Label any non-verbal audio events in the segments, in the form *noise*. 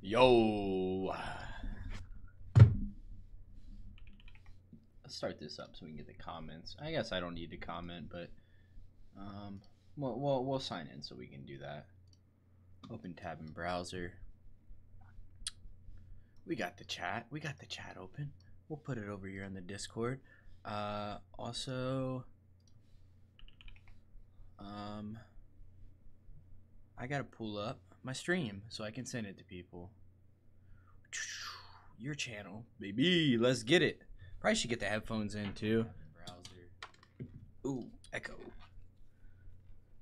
Yo. Let's start this up so we can get the comments. I guess I don't need to comment, but um, we'll, we'll, we'll sign in so we can do that. Open tab in browser. We got the chat. We got the chat open. We'll put it over here in the Discord. Uh, also, um, I gotta pull up my stream so I can send it to people. *tsk* Your channel, baby. Let's get it. Probably should get the headphones in too. Browser. Ooh, echo.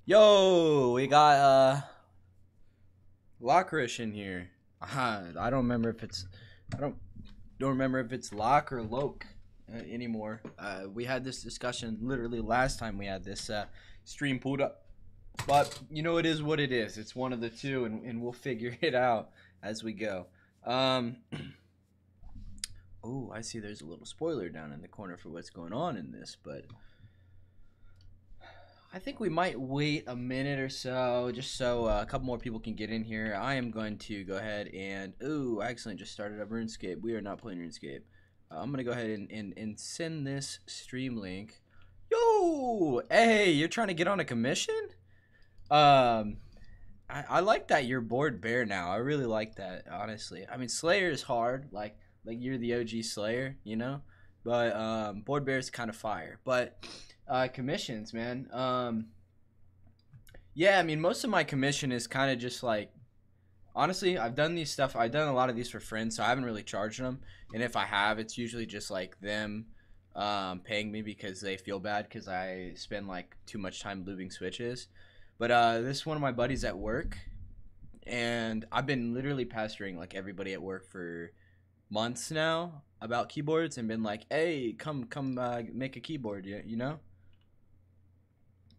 Yo, we got uh Lockerish in here. Uh, I don't remember if it's I don't don't remember if it's Lock or Loke uh, anymore. Uh, we had this discussion literally last time we had this uh, stream pulled up. But you know it is what it is. It's one of the two, and, and we'll *laughs* figure it out as we go. Um, *clears throat* oh, I see. There's a little spoiler down in the corner for what's going on in this, but I think we might wait a minute or so, just so uh, a couple more people can get in here. I am going to go ahead and ooh, I accidentally just started up RuneScape. We are not playing RuneScape. Uh, I'm gonna go ahead and, and, and send this stream link. Yo, hey, you're trying to get on a commission? Um, I, I like that you're bored bear now. I really like that, honestly. I mean, Slayer is hard, like like you're the OG Slayer, you know. But um, board bear is kind of fire. But uh, commissions, man. Um, yeah, I mean, most of my commission is kind of just like, honestly, I've done these stuff. I've done a lot of these for friends, so I haven't really charged them. And if I have, it's usually just like them um, paying me because they feel bad because I spend like too much time looping switches. But uh, this one of my buddies at work, and I've been literally pestering like everybody at work for months now about keyboards and been like, "Hey, come come uh, make a keyboard," you, you know.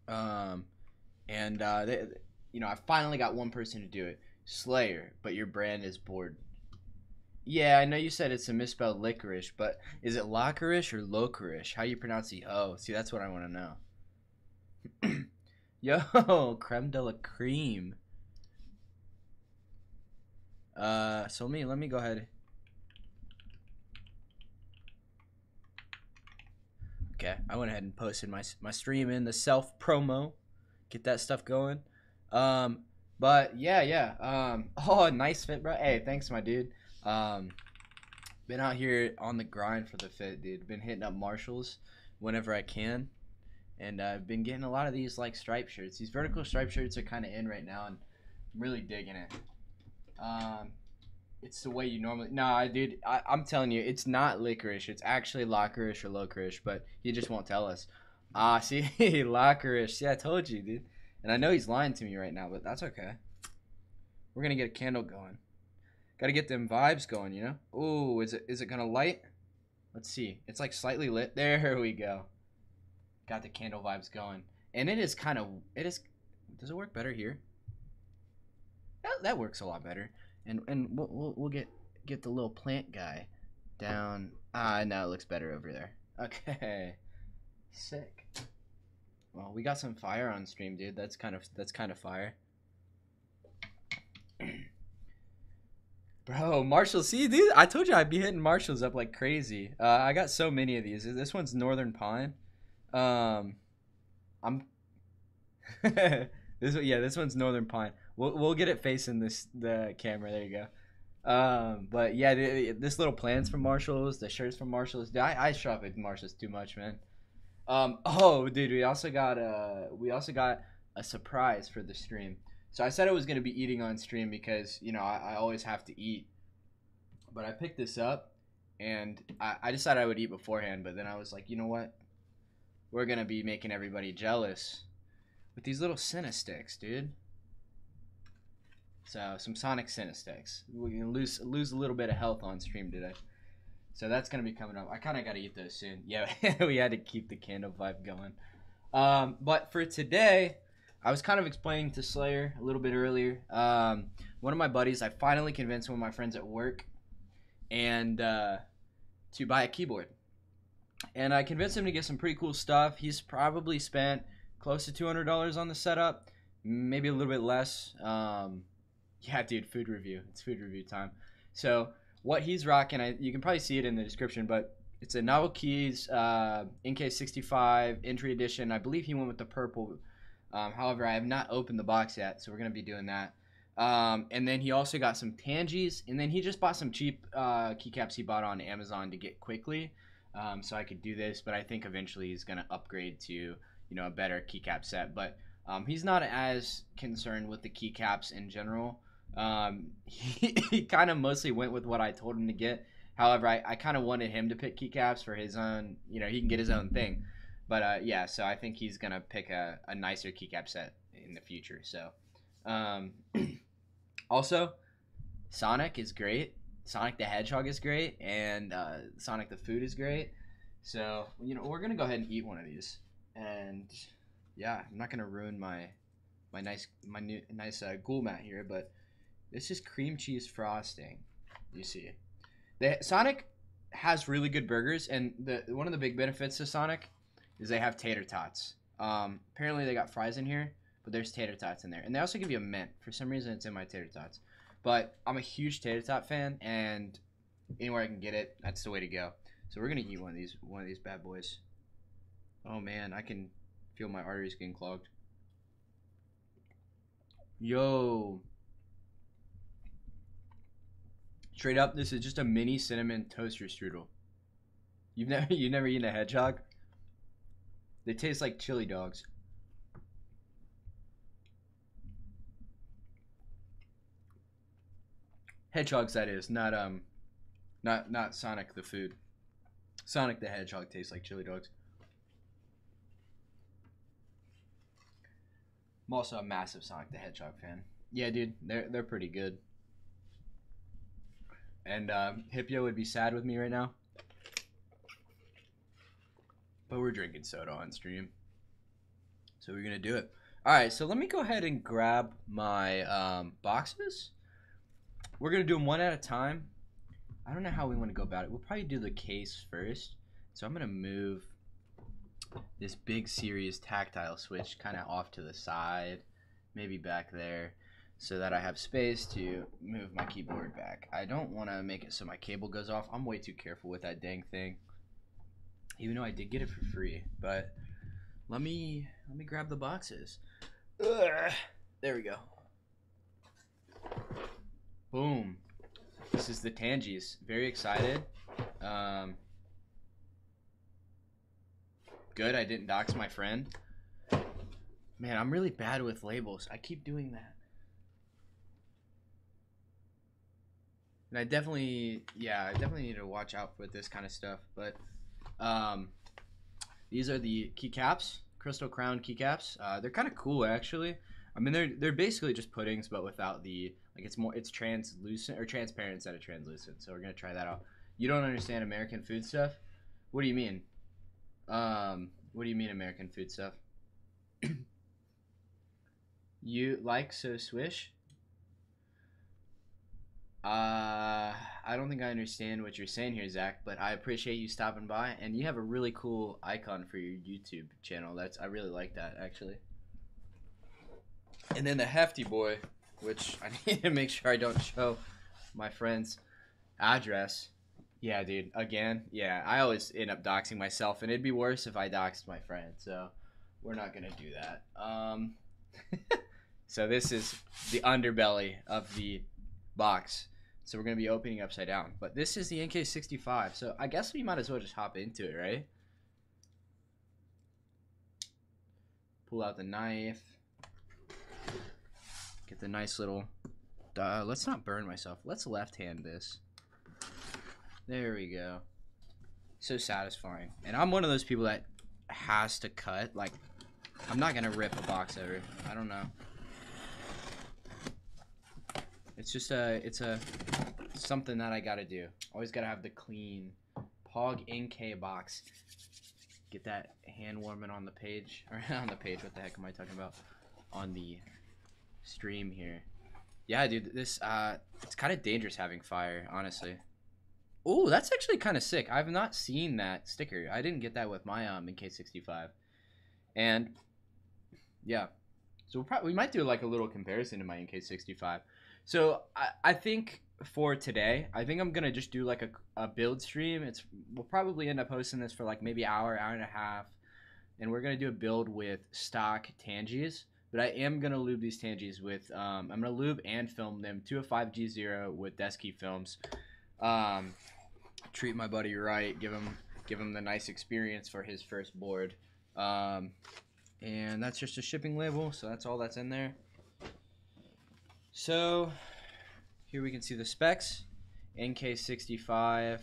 Um, and uh, they, you know, I finally got one person to do it, Slayer. But your brand is bored. Yeah, I know you said it's a misspelled licorice, but is it lockerish or locerish? How you pronounce the O? See, that's what I want to know. *clears throat* Yo, *laughs* creme de la cream. Uh, so let me let me go ahead. Okay, I went ahead and posted my my stream in the self promo, get that stuff going. Um, but yeah, yeah. Um, *laughs* oh, nice fit, bro. Hey, thanks, my dude. Um, been out here on the grind for the fit, dude. Been hitting up Marshalls whenever I can and I've been getting a lot of these like stripe shirts. These vertical stripe shirts are kind of in right now, and I'm really digging it. Um, it's the way you normally. Nah, dude, I, I'm telling you, it's not licorice. It's actually lockerish or locerish, but he just won't tell us. Ah, *laughs* see, lockerish. Yeah, I told you, dude. And I know he's lying to me right now, but that's okay. We're gonna get a candle going. Gotta get them vibes going, you know. Ooh, is it is it gonna light? Let's see. It's like slightly lit. *laughs* There we go got the candle vibes going. And it is kind of it is does it work better here? That, that works a lot better. And and we'll, we'll, we'll get get the little plant guy down. Ah no it looks better over there. *laughs* Okay. Sick. Well we got some fire on stream dude. That's kind of that's kind of fire. *clears throat* Bro, Marshall, see, dude, I told you I'd be hitting Marshalls up like crazy. Uh, I got so many of these. This one's Northern Pine. Um, I'm *laughs* this yeah this one's Northern Pine. We'll we'll get it facing this the camera. There you go. Um, but yeah, this little plans from Marshalls, the shirts from Marshalls. I I shop at Marshalls too much, man. Um, oh, dude, we also got a we also got a surprise for the stream. So I said I was gonna be eating on stream because you know I, I always have to eat, but I picked this up and I, I decided I would eat beforehand. But then I was like, you know what? We're gonna be making everybody jealous with these little Cinestics, dude. So some Sonic Cinestics. We can lose lose a little bit of health on stream today. So that's gonna be coming up. I kind of gotta eat those soon. Yeah, *laughs* we had to keep the candle vibe going. Um, but for today, I was kind of explaining to Slayer a little bit earlier. Um, one of my buddies, I finally convinced one of my friends at work, and uh, to buy a keyboard and I convinced him to get some pretty cool stuff. He's probably spent close to two hundred dollars on the setup, maybe a little bit less. Um, Yeah, dude, food review. It's food review time. So what he's rocking, I, you can probably see it in the description, but it's a Novel Keys uh, NK65 entry edition. I believe he went with the purple. Um, however, I have not opened the box yet, so we're gonna be doing that. Um, and then he also got some Tangies, and then he just bought some cheap uh, keycaps he bought on Amazon to get quickly, um, so I could do this. But I think eventually he's gonna upgrade to you know a better keycap set. But um, he's not as concerned with the keycaps in general. Um, *laughs* he, he kind of mostly went with what I told him to get. However, I, I kind of wanted him to pick keycaps for his own. You know, he can get his own thing. But uh, yeah, so I think he's gonna pick a, a nicer keycap set in the future. So. Um, *clears throat* Also, Sonic is great. Sonic the Hedgehog is great, and uh, Sonic the Food is great. So you know we're gonna go ahead and eat one of these, and yeah, I'm not gonna ruin my my nice my new nice uh, ghoul mat here, but this is cream cheese frosting. You see, the Sonic has really good burgers, and the one of the big benefits to Sonic is they have tater tots. Um, apparently they got fries in here, but there's tater tots in there, and they also give you a mint. For some reason, it's in my tater tots. But I'm a huge tater tot fan, and anywhere I can get it, that's the way to go. So we're gonna eat one of these one of these bad boys. Oh man, I can feel my arteries getting clogged. Yo. Straight up, this is just a mini cinnamon toaster strudel. You've *laughs* never you've never eaten a hedgehog? They taste like chili dogs. Hedgehogs, that is, not um, not not Sonic the food. Sonic the Hedgehog tastes like chili dogs. I'm also a massive Sonic the Hedgehog fan. Yeah, dude, they're they're pretty good. And um, Hipio would be sad with me right now. But we're drinking soda on stream. So we're gonna do it. Alright, so let me go ahead and grab my um, boxes. We're gonna do them one at a time. I don't know how we want to go about it. We'll probably do the case first. So I'm gonna move this big series tactile switch kind of off to the side, maybe back there, so that I have space to move my keyboard back. I don't want to make it so my cable goes off. I'm way too careful with that dang thing. Even though I did get it for free, but let me let me grab the boxes. Ugh. There we go. Boom. This is the Tangies. Very excited. Um, good. I didn't dox my friend. Man, I'm really bad with labels. I keep doing that. And I definitely, yeah, I definitely need to watch out with this kind of stuff. But um, these are the keycaps, crystal crown keycaps. Uh, they're kind of cool, actually. I mean, they're they're basically just puddings, but without the like it's more it's translucent or transparent instead of translucent. So we're gonna try that out. You don't understand American food stuff? What do you mean? Um, what do you mean American food stuff? *clears throat* you like so swish? Uh, I don't think I understand what you're saying here, Zach, but I appreciate you stopping by, and you have a really cool icon for your YouTube channel. That's I really like that actually. And then the hefty boy which *laughs* I need to make sure I don't show my friend's address. Yeah, dude. Again, yeah. I always end up doxing myself, and it'd be worse if I doxed my friend. So we're not gonna do that. Um, *laughs* so this is the underbelly of the box. So we're gonna be opening upside down. But this is the NK65. So I guess we might as well just hop into it, right? Pull out the knife. Get the nice little... Uh, let's not burn myself. Let's left hand this. There we go. So satisfying. And I'm one of those people that has to cut. Like, I'm not going to rip a box ever. I don't know. It's just a, it's a, something that I got to do. Always got to have the clean Pog NK box. Get that hand warming on the page. *laughs* Or on the page, what the heck am I talking about? On the stream here. Yeah, dude, this uh, it's kind of dangerous having fire, honestly. Oh, that's actually kind of sick. I've not seen that sticker. I didn't get that with my um NK65, and yeah, So we'll probably, we might do like a little comparison to my NK65. So I, I think for today, I think I'm gonna just do like a, a build stream. It's we'll probably end up hosting this for like maybe hour, hour and a half, and we're gonna do a build with stock Tangis. But I am gonna lube these tangies with um, I'm gonna lube and film them 205g0 with Deskey films. Um, treat my buddy right, give him give him the nice experience for his first board. Um, and that's just a shipping label, so that's all that's in there. So here we can see the specs. NK65,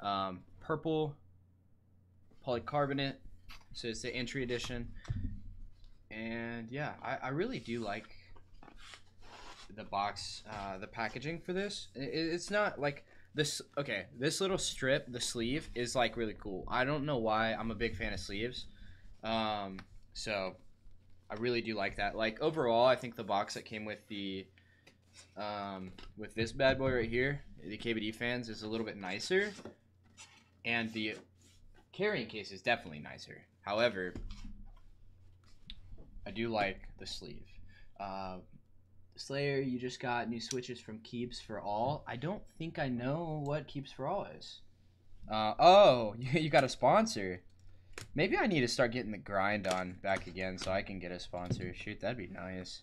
um, purple polycarbonate. So it's the entry edition. And yeah, I, I really do like the box, uh, the packaging for this. It, it's not like this. Okay, this little strip, the sleeve, is like really cool. I don't know why. I'm a big fan of sleeves. Um, so I really do like that. Like overall, I think the box that came with the um, with this bad boy right here, the KBD fans is a little bit nicer, and the carrying case is definitely nicer. However, I do like the sleeve. Uh, Slayer, you just got new switches from KeebsForAll. I don't think I know what KeebsForAll is. Uh, oh, *laughs* you got a sponsor. Maybe I need to start getting the grind on back again so I can get a sponsor. Shoot, that'd be nice.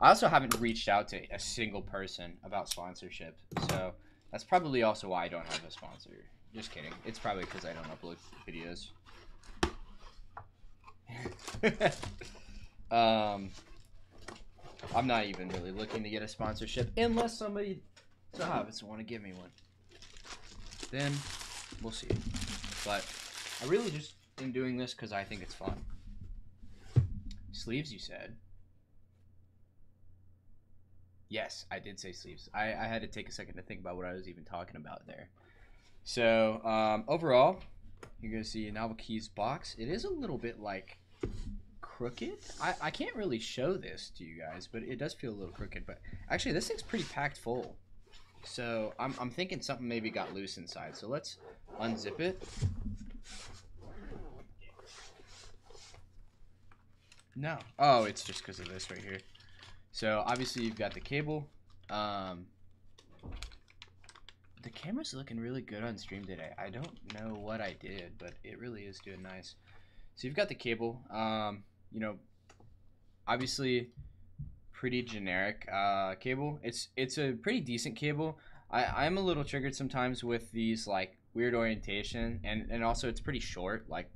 I also haven't reached out to a single person about sponsorship, so that's probably also why I don't have a sponsor. Just kidding. It's probably because I don't upload videos. *laughs* um, I'm not even really looking to get a sponsorship unless somebody to want to give me one. Then we'll see. But I really just am doing this because I think it's fun. Sleeves, you said. Yes, I did say sleeves. I, I had to take a second to think about what I was even talking about there. So um, overall, you're gonna see a novel keys box. It is a little bit like crooked. I, I can't really show this to you guys, but it does feel a little crooked. But actually, this thing's pretty packed full. So I'm, I'm thinking something maybe got loose inside. So let's unzip it. No. Oh, it's just because of this right here. So obviously you've got the cable. Um, the camera's looking really good on stream today. I don't know what I did, but it really is doing nice. So you've got the cable. Um, you know, obviously pretty generic uh, cable. It's it's a pretty decent cable. I, I'm a little triggered sometimes with these like weird orientation and, and also it's pretty short, like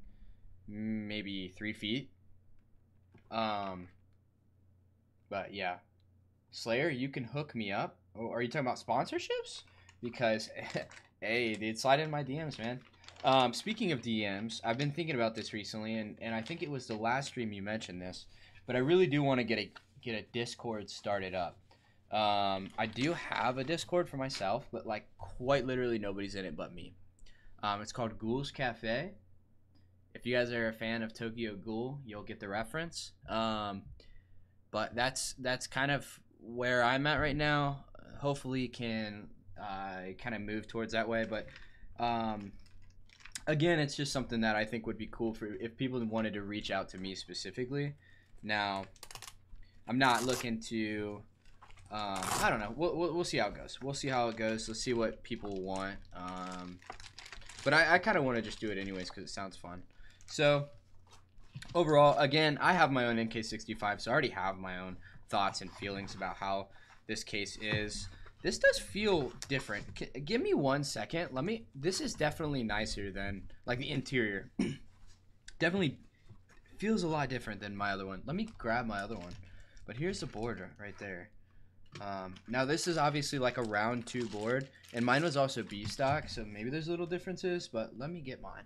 maybe three feet. Um, but yeah, Slayer, you can hook me up. Oh, are you talking about sponsorships? Because, *laughs* hey, dude, slide in my DMs, man. Um, speaking of DMs, I've been thinking about this recently, and, and I think it was the last stream you mentioned this, but I really do want to get a get a Discord started up. Um, I do have a Discord for myself, but like quite literally nobody's in it but me. Um, it's called Ghouls Cafe. If you guys are a fan of Tokyo Ghoul, you'll get the reference. Um, but that's that's kind of where I'm at right now. Hopefully, can uh, kind of move towards that way. But um, again, it's just something that I think would be cool for if people wanted to reach out to me specifically. Now, I'm not looking to. Um, I don't know. We'll, we'll, we'll, see how it goes. We'll see how it goes. Let's see what people want. Um, but I, I kind of want to just do it anyways because it sounds fun. So overall, again, I have my own NK65, so I already have my own thoughts and feelings about how this case is. This does feel different. C give me one second. Let me. This is definitely nicer than like the interior. *clears throat* definitely feels a lot different than my other one. Let me grab my other one. But here's the board right there. Um, now this is obviously like a round two board, and mine was also B stock, so maybe there's little differences. But let me get mine.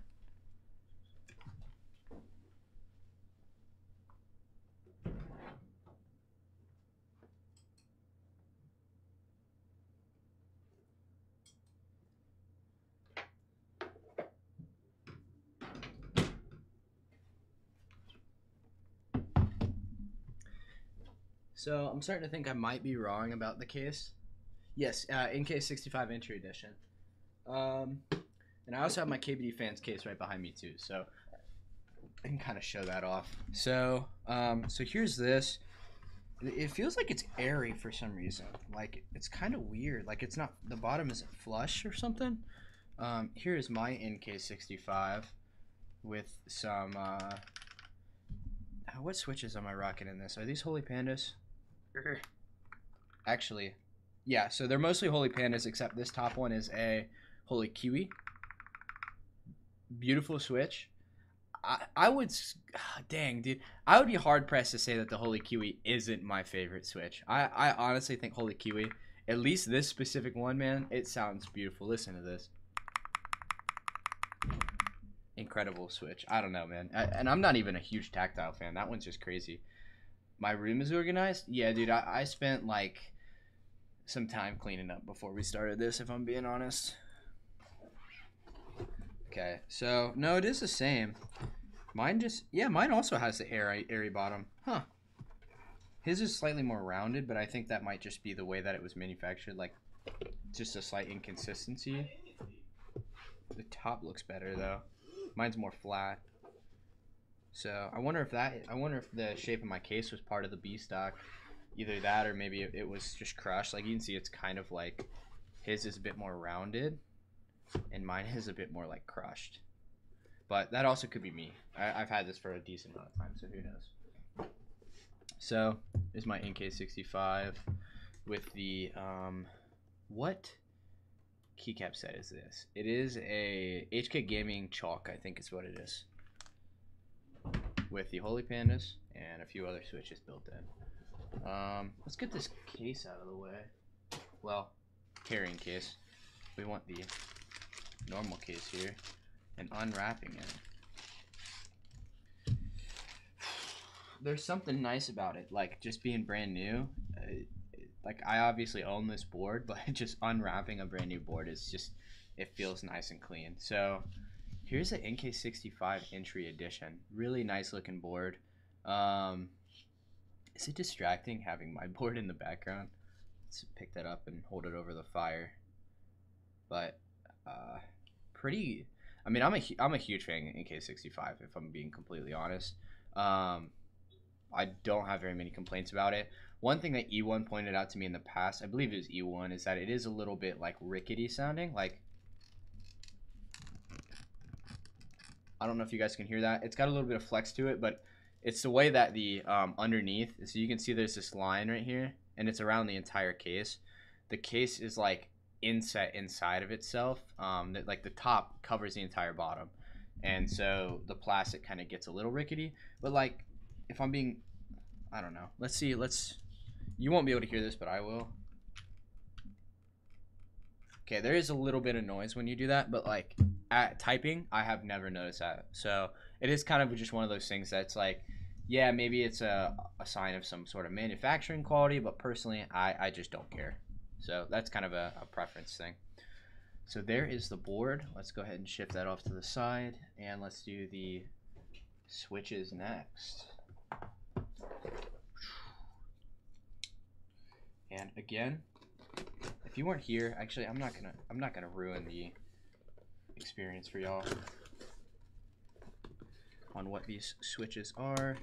So I'm starting to think I might be wrong about the case. Yes, uh, NK65 entry edition. Um, and I also have my KBD fans case right behind me too. So I can kind of show that off. So, um, so here's this. It feels like it's airy for some reason. Like it's kind of weird. Like it's not the bottom isn't flush or something. Um, here is my NK65 with some. Uh, what switches am I rocking in this? Are these Holy Pandas? Actually, yeah. So they're mostly Holy Pandas, except this top one is a Holy Kiwi. Beautiful switch. I, I would, ah, dang, dude, I would be hard pressed to say that the Holy Kiwi isn't my favorite Switch. I, I honestly think Holy Kiwi, at least this specific one, man, it sounds beautiful. Listen to this. Incredible Switch. I don't know, man. I, and I'm not even a huge tactile fan. That one's just crazy. My room is organized. Yeah, dude, I, I spent like some time cleaning up before we started this, if I'm being honest. Okay, so no, it is the same. Mine just yeah, mine also has the airy airy bottom. Huh. His is slightly more rounded, but I think that might just be the way that it was manufactured, like just a slight inconsistency. The top looks better though. Mine's more flat. So I wonder if that I wonder if the shape of my case was part of the B stock. Either that or maybe it, it was just crushed. Like you can see it's kind of like his is a bit more rounded and mine *laughs* is a bit more like crushed. But that also could be me. I, have had this for a decent amount of time, so who knows. So, is my NK65 with the, um, what keycap set is this? It is a HK Gaming Chalk, I think is what it is. With the Holy Pandas and a few other switches built in. Um, let's get this case out of the way. Well, carrying case. We want the normal case here and unwrapping it. There's something nice about it, like just being brand new. Uh, like I obviously own this board, *laughs* but just unwrapping a brand new board is just it feels nice and clean. So here's the NK65 entry edition. Really nice looking board. Um, is it distracting having my *laughs* board in the background? Let's pick that up and hold it over the fire. But uh, pretty. I mean, I'm a I'm a huge fan of NK65 if I'm being completely honest. Um, I don't have very many complaints about it. One thing that E1 pointed out to me in the past, I believe it was E1, is that it is a little bit like rickety sounding. Like, I don't know if you guys can hear that. It's got a little bit of flex to it, but it's the way that the um, underneath. So you can see there's this line right here, and it's around the entire case. The case is like inset inside of itself. Um, that like the top covers the entire bottom, and so the plastic kind of gets a little rickety. But like, if I'm being, I don't know. Let's see. Let's. You won't be able to hear this, but I will. Okay, there is a little bit of noise when you do that, but like at typing, I have never noticed that. So it is kind of just one of those things that's like, yeah, maybe it's a, a sign of some sort of manufacturing quality, but personally, I, I just don't care. So that's kind of a, a preference thing. So there is the board. Let's go ahead and shift that off to the side and let's do the switches next. And again, if you weren't here, actually I'm not gonna I'm not gonna ruin the experience for y'all on what these switches are.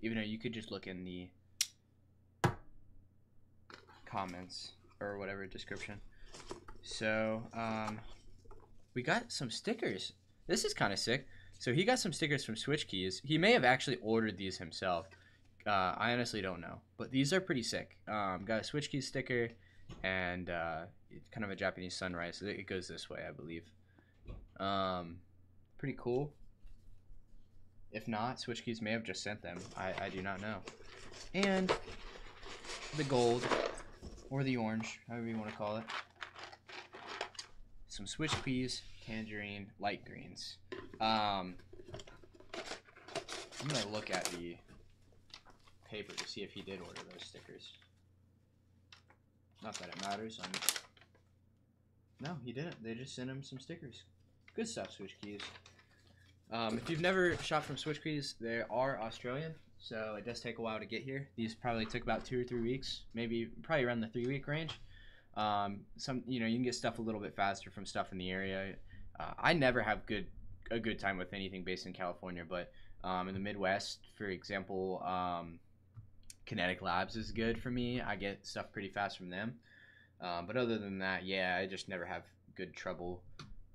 Even though you could just look in the comments or whatever description. So um, we got some stickers. This is kind of sick. So he got some stickers from Switch Keys. He may have actually ordered these himself. Uh, I honestly don't know, but these are pretty sick. Um, got a Switch Keys sticker and uh, kind of a Japanese sunrise. It goes this way, I believe. Um, pretty cool. If not, Switch Keys may have just sent them. I, I do not know. And the gold or the orange, however you want to call it. Some Switch Keys, tangerine, light greens. Um, I'm gonna look at the paper to see if he did order those stickers. Not that it matters. I'm... No, he didn't. They just sent him some stickers. Good stuff, Switch Keys. Um, if you've never shopped from Switch Keys, they are Australian so it does take a while to get here. These probably took about two or three weeks, maybe probably around the three week range. Um, some you know you can get stuff a little bit faster from stuff in the area. uh, I never have good a good time with anything based in California, but um, in the Midwest, for example, um, Kinetic Labs is good for me. I get stuff pretty fast from them. Um, but other than that, yeah, I just never have good trouble.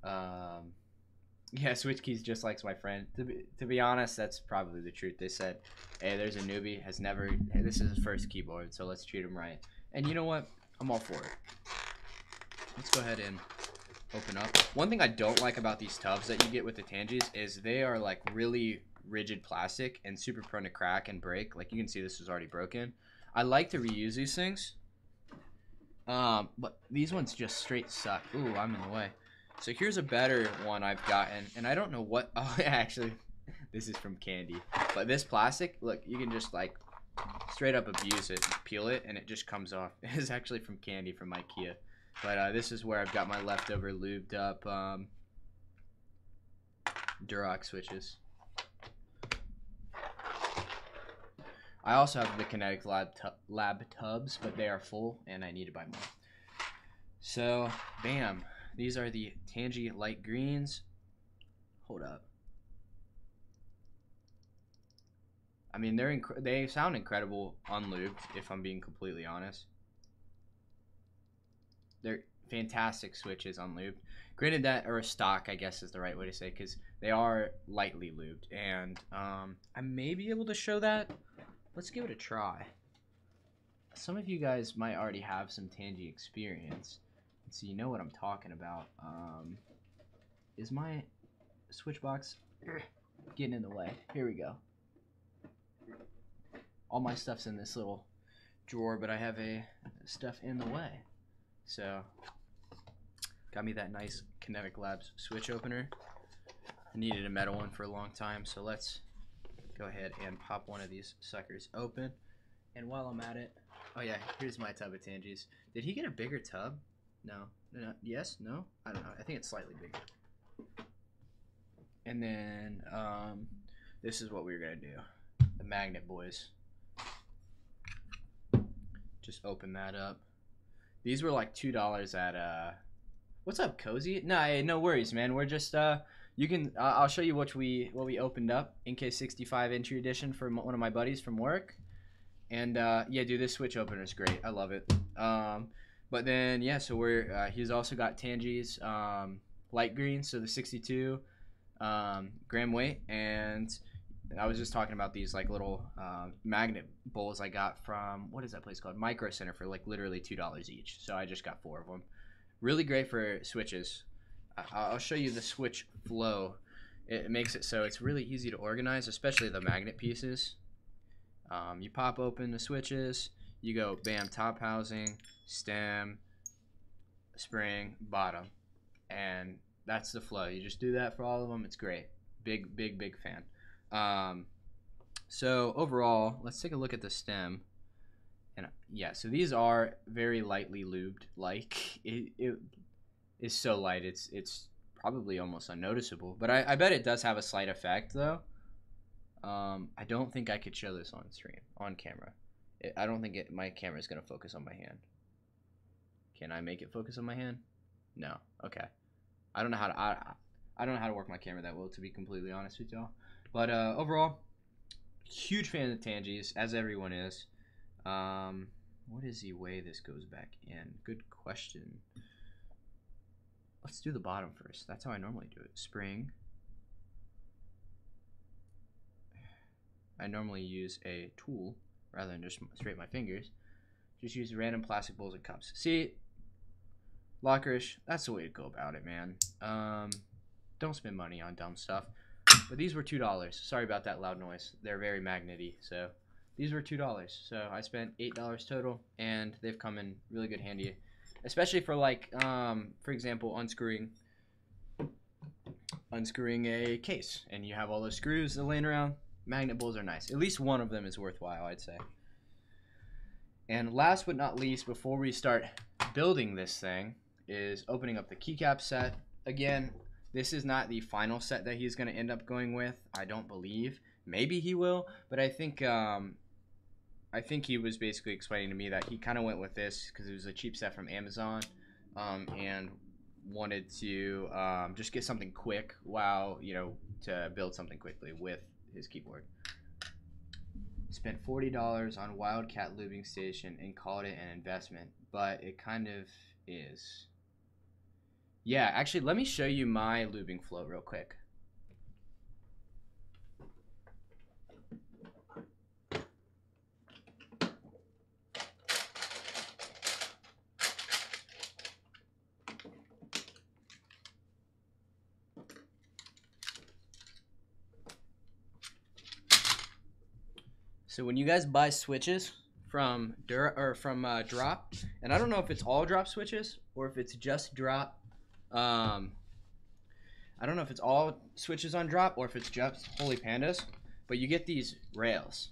Um, *laughs* yeah, Switch Keys just likes my friend. To be, to be honest, that's probably the truth. They said, hey, there's a newbie, has never, hey, this is his first keyboard, so let's treat him right. And you know what? I'm all for it. Let's go ahead and open up. One thing I don't like about these tubs that you get with the Tangies is they are like really rigid plastic and super prone to crack and break. Like you can see this is already broken. I like to reuse these things. Um, but these ones just straight suck. Ooh, I'm in the way. So here's a better one I've gotten, and I don't know what. *laughs* Oh, actually, *laughs* this is from Candy. But this plastic, look, you can just like straight up abuse it, peel it, and it just comes off. *laughs* It's actually from Candy from IKEA. But uh, this is where I've got my leftover lubed up um, switches. I also have the Kinetic Lab, tu lab tubs, but they are full, and I need to buy more. So, bam. These are the Tangy light greens. Hold up. I mean, they're they sound incredible unlubed, if I'm being completely honest. They're fantastic switches unlubed. Granted, that or a stock, I guess is the right way to say, because they are lightly lubed, and um, I may be able to show that. Let's give it a try. Some of you guys might already have some Tangy experience, so you know what I'm talking about. Um, is my switch box getting in the way? Here we go. All my stuff's in this little drawer, but I have a stuff in the way. So, got me that nice Kinetic Labs switch opener. I needed a metal one for a long time, so let's go ahead and pop one of these suckers open. And while I'm at it, oh yeah, here's my tub of Tangies. Did he get a bigger tub? No. no. Yes? No? I don't know. I think it's slightly bigger. And then um, this is what we are going to do. The magnet boys. Just open that up. These were like two dollars at uh. What's up, cozy? No, hey, no worries, man. We're just uh. You can. Uh, I'll show you what we what we opened up. NK65 entry edition from one of my buddies from work. And uh, yeah, dude, this switch opener is great. I love it. Um, but then yeah, so we're uh, he's also got Tangi's um, light green, so the 62 um, gram weight, and I was just talking about these like little uh, magnet bowls I got from what is that place called? Micro Center for like literally two dollars each. So I just got four of them. Really great for switches. I'll show you the switch flow. It makes it so it's really easy to organize, especially the magnet pieces. Um, you pop open the switches. You go bam top housing, stem, spring, bottom, and that's the flow. You just do that for all of them. It's great. Big big big fan. Um, so overall, let's take a look at the stem. And yeah, so these are very lightly lubed. Like *laughs* it, it is so light, it's it's probably almost unnoticeable. But I, I bet it does have a slight effect though. Um, I don't think I could show this on stream on camera. It, I don't think it, my camera is gonna focus on my hand. Can I make it focus on my hand? No. Okay. I don't know how to. I, I don't know how to work my camera that well, to be completely honest with y'all. But uh, overall, huge fan of Tangies, as everyone is. Um, what is the way this goes back in? Good question. Let's do the bottom first. That's how I normally do it. Spring. I normally use a tool rather than just straight my fingers. Just use random plastic bowls and cups. See, lockerish, that's the way to go about it, man. Um, don't spend money on dumb stuff. But these were two dollars. Sorry about that loud noise. They're very magnety. So these were two dollars. So I spent eight dollars total, and they've come in really good handy, especially for like, um, for example, unscrewing, unscrewing a case, and you have all those screws laying around. Magnet bowls are nice. At least one of them is worthwhile, I'd say. And last but not least, before we start building this thing, is opening up the keycap set. Again, this is not the final set that he's going to end up going with. I don't believe. Maybe he will, but I think um, I think he was basically explaining to me that he kind of went with this because it was a cheap set from Amazon, um, and wanted to um, just get something quick while you know to build something quickly with his keyboard. Spent forty dollars on Wildcat lubing station and called it an investment, but it kind of is. Yeah, actually, let me show you my lubing flow real quick. So when you guys buy switches from Dur or from uh, Drop, and I don't know if it's all Drop switches or if it's just Drop. Um, I don't know if it's all switches on Drop or if it's just Holy Pandas, but you get these rails,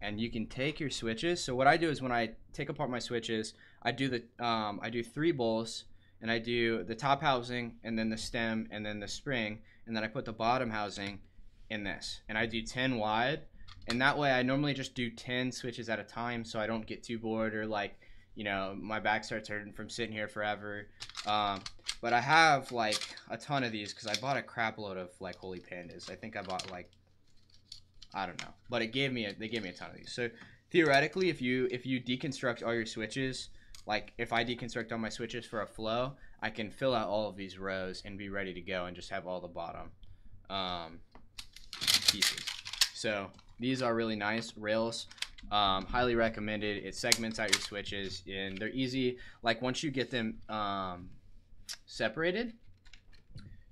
and you can take your switches. So what I do is when I take apart my switches, I do the um, I do three bowls, and I do the top housing, and then the stem, and then the spring, and then I put the bottom housing in this, and I do ten wide and that way I normally just do 10 switches at a time so I don't get too bored or like you know my back starts hurting from sitting here forever. Um, but I have like a ton of these because I bought a crap load of like holy pandas. I think I bought like I don't know. But it gave me a, they gave me a ton of these. So theoretically if you if you deconstruct all your switches like if I deconstruct all my switches for a flow I can fill out all of these rows and be ready to go and just have all the bottom um, pieces so these are really nice rails. Um, highly recommended. It segments out your switches, and they're easy. Like once you get them um, separated,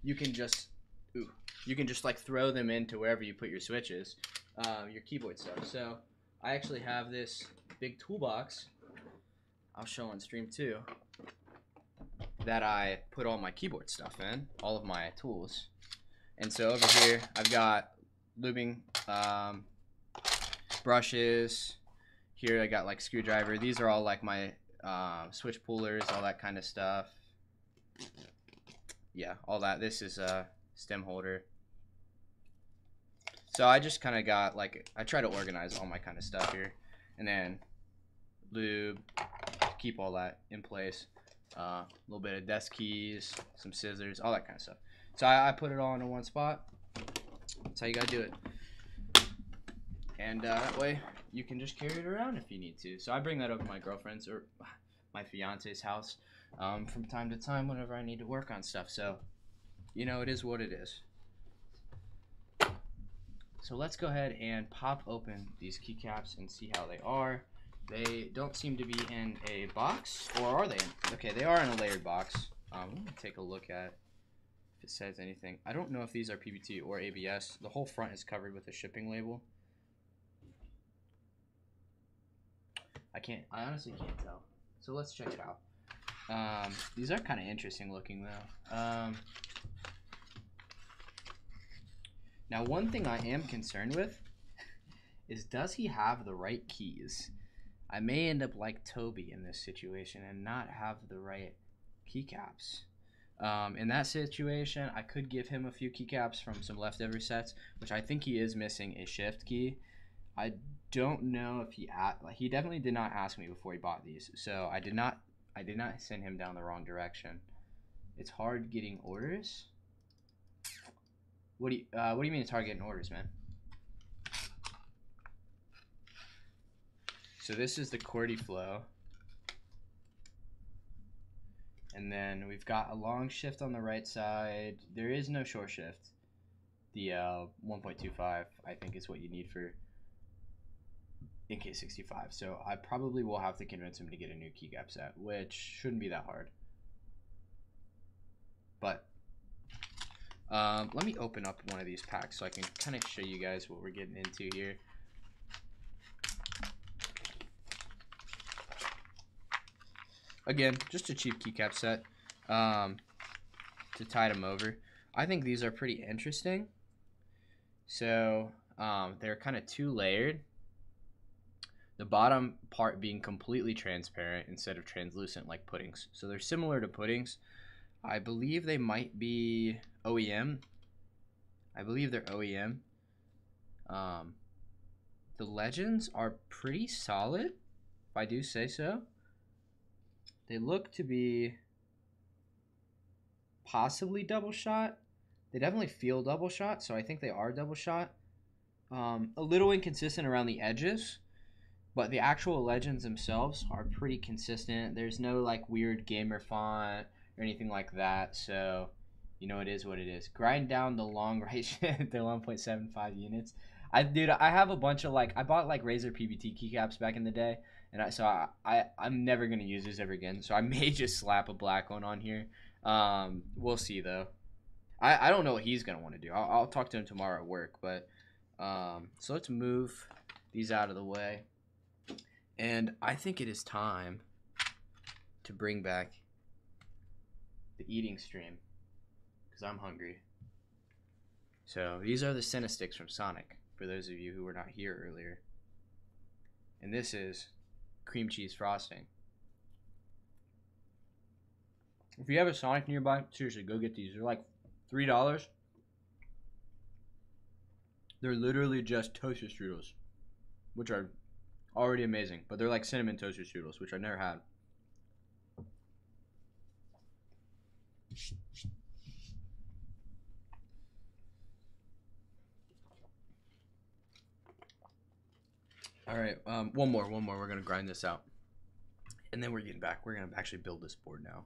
you can just ooh, you can just like throw them into wherever you put your switches, uh, your keyboard stuff. So I actually have this big toolbox. I'll show on stream too. That I put all my keyboard stuff in, all of my tools. And so over here, I've got lubing um, brushes. Here I got like screwdriver. These are all like my uh, switch pullers, all that kind of stuff. Yeah, all that. This is a stem holder. So I just kind of got like, I try to organize all my kind of stuff here. And then lube, keep all that in place. A uh, little bit of Deskeys, some scissors, all that kind of stuff. So I, I put it all into one spot. That's how you gotta do it and uh, that way you can just carry it around if you need to. So I bring that over to my girlfriend's or my fiance's house um, from time to time whenever I need to work on stuff. So, you know, it is what it is. So let's go ahead and pop open these keycaps and see how they are. They don't seem to be in a box, or are they? Okay, they are in a layered box. Um, let me take a look at it says anything. I don't know if these are PBT or ABS. The whole front is covered with a shipping label. I can't. I honestly can't tell. So let's check it out. Um, these are kind of interesting looking though. Um, now, one thing I am concerned with *laughs* is does he have the right keys? I may end up like Toby in this situation and not have the right keycaps. Um, in that situation, I could give him a few keycaps from some leftover sets, which I think he is missing a shift key. I don't know if he like he definitely did not ask me before he bought these, so I did not I did not send him down the wrong direction. It's hard getting orders. What do you uh, What do you mean it's hard getting orders, man? So this is the QWERTY flow. And then we've got a long shift on the right side. There is no short shift. The uh, 1.25, I think, is what you need for NK65. So I probably will have to convince him to get a new keycap set, which shouldn't be that hard. But um, let me open up one of these packs so I can kind of show you guys what we're getting into here. Again, just a cheap keycap set um, to tide them over. I think these are pretty interesting. So um, they're kind of two layered the bottom part being completely transparent instead of translucent like puddings. So they're similar to puddings. I believe they might be OEM. I believe they're OEM. Um, the legends are pretty solid, if I do say so. They look to be possibly double shot. They definitely feel double shot, so I think they are double shot. Um, a little inconsistent around the edges, but the actual legends themselves are pretty consistent. There's no like weird gamer font or anything like that, so you know it is what it is. Grind down the long *laughs* range to 1.75 units. I dude, I have a bunch of like I bought like Razer PBT keycaps back in the day, and I so I, I I'm never gonna use this ever again. So I may *laughs* just slap a black one on here. Um, we'll see though. I I don't know what he's gonna want to do. I'll, I'll talk to him tomorrow at work, but um, so let's move these out of the way, and I think it is time to bring back the eating stream because I'm hungry. So these are the Cinesticks from Sonic for those of you who were not here earlier. And this is cream cheese frosting. If you have a Sonic nearby, seriously, go get these. They're like three dollars. They're literally just toaster strudels, which are already amazing. But they're like cinnamon toaster strudels, which I never had. All right, um, one more, one more. We're gonna grind this out, and then we're getting back. We're gonna actually build this board now.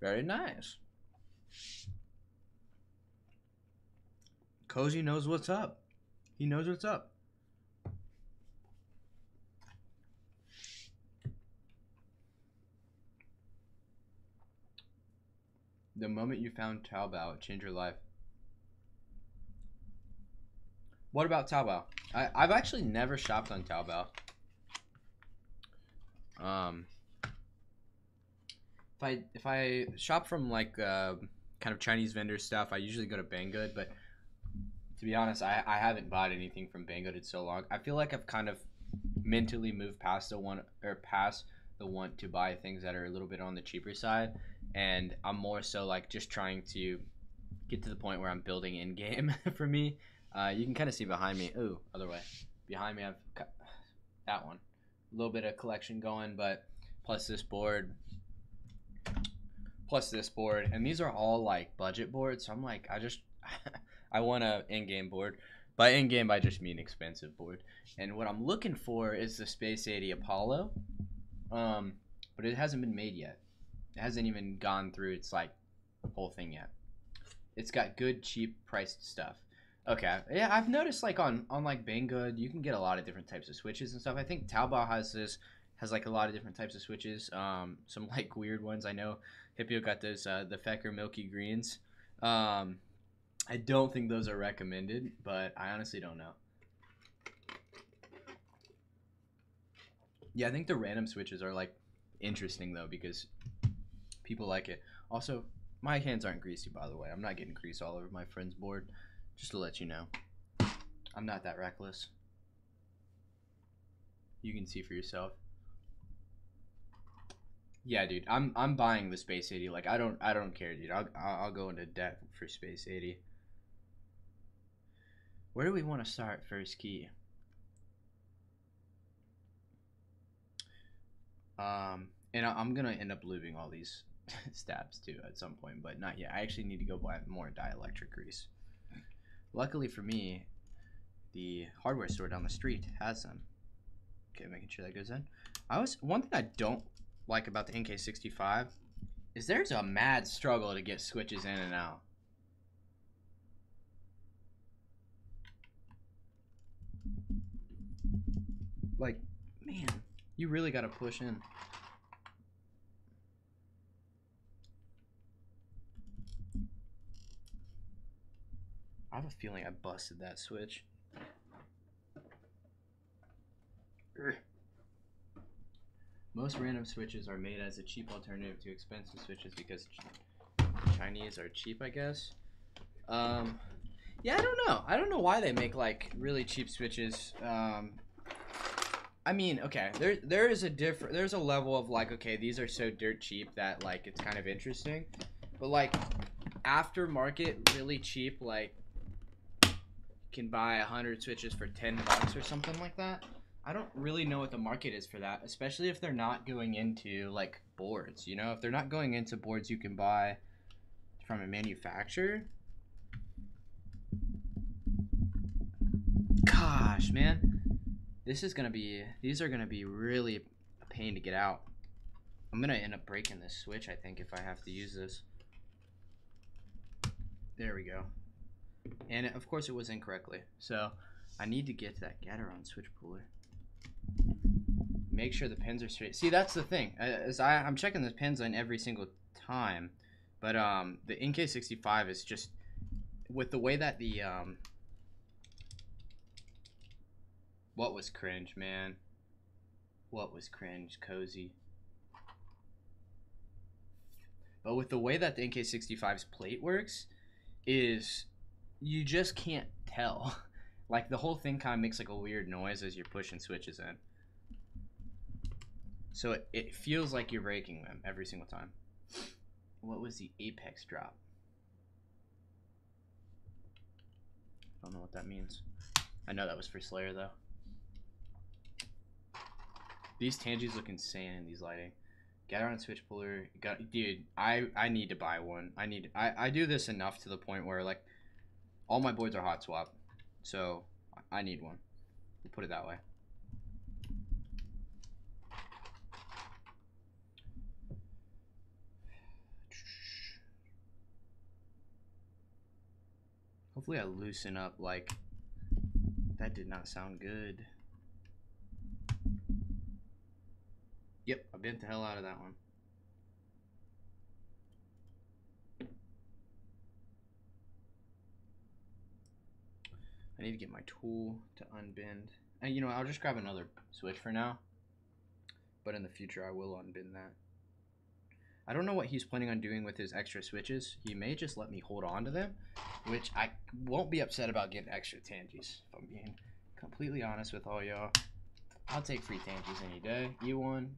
Very nice. Cozy knows what's up. He knows what's up. The moment you found Taobao, it changed your life. What about Taobao? I, I've actually never shopped on Taobao. Um, if I if I shop from like uh, kind of Chinese vendor stuff, I usually go to Banggood. But to be honest, I, I haven't bought anything from Banggood in so long. I feel like I've kind of mentally moved past the one or past the want to buy things that are a little bit on the cheaper side and I'm more so like just trying to get to the point where I'm building in game *laughs* for me. Uh, you can kind of see behind me. Ooh, other way. Behind me, I've got *sighs* that one. A little bit of collection going, but plus this board, plus this board, and these are all like budget boards. So I'm like, I just, *laughs* I want a in-game board. By in-game, I just mean expensive board. And what I'm looking for is the Space 80 Apollo, um, but it hasn't been made yet. Hasn't even gone through its like whole thing yet. It's got good, cheap priced stuff. Okay, yeah, I've noticed like on on like Banggood, you can get a lot of different types of switches and stuff. I think Taobao has this has like a lot of different types of switches. Um, some *laughs* like weird ones. I know Hipyo got those uh, the Fecker Milky Greens. Um, I don't think those are recommended, but I honestly don't know. Yeah, I think the random switches are like interesting though because people like it. Also, my hands aren't greasy, by the way. I'm not getting grease all over my friend's board, just to let you know. I'm not that reckless. You can see for yourself. Yeah, dude, I'm I'm buying the Space 80. Like, I don't I don't care, dude. I'll I'll go into debt for Space 80. Where do we want to start first key? Um, and I'm gonna end up losing all these *laughs* stabs too at some point, but not yet. I actually need to go buy more dielectric grease. Luckily for me, the hardware store down the street has them. Okay, making sure that goes in. I was one thing I don't like about the NK65 is there's a mad struggle to get switches in and out. Like, man, you really got to push in. I have a feeling I busted that switch. Most random switches are made as a cheap alternative to expensive switches because Chinese are cheap, I guess. Um, yeah, I don't know. I don't know why they make like really cheap switches. Um, I mean, okay, there there is a different there's a level of like okay, these are so dirt cheap that like it's kind of interesting. But like aftermarket really cheap like can buy a hundred switches for ten bucks or something like that. I don't really know what the market is for that, especially if they're not going into like boards. You know, if they're not going into boards you can buy from a manufacturer. Gosh, man, this is gonna be. These are gonna be really a pain to get out. I'm gonna end up breaking this switch. I think if I have to use this. There we go. And of course it was incorrectly. So I need to get that Gateron switch puller make sure the pins are straight. See, that's the thing. As I, I'm checking the pins on every single time, but um, the NK65 is just with the way that the um, what was cringe, man? What was cringe, cozy? But with the way that the NK65's plate works, is you just can't tell. *laughs* Like the whole thing kind of makes like a weird noise as you're pushing switches in. So it, it feels like you're breaking them every single time. What was the apex drop? I don't know what that means. I know that was for Slayer though. These tangies look insane in these lighting. Gateron switch puller, got, dude. I I need to buy one. I need. I I do this enough to the point where like, all my boards are hot swap, so I need one. We'll put it that way. Hopefully I loosen up like that did not sound good. Yep, I bent the hell out of that one. I need to get my tool to unbend. And you know, I'll just grab another switch for now. But in the future I will unbend that. I don't know what he's planning on doing with his extra switches. He may just let me hold on to them, which I won't be upset about getting extra tangies, if I'm being completely honest with all y'all. I'll take free tangies any day. E1,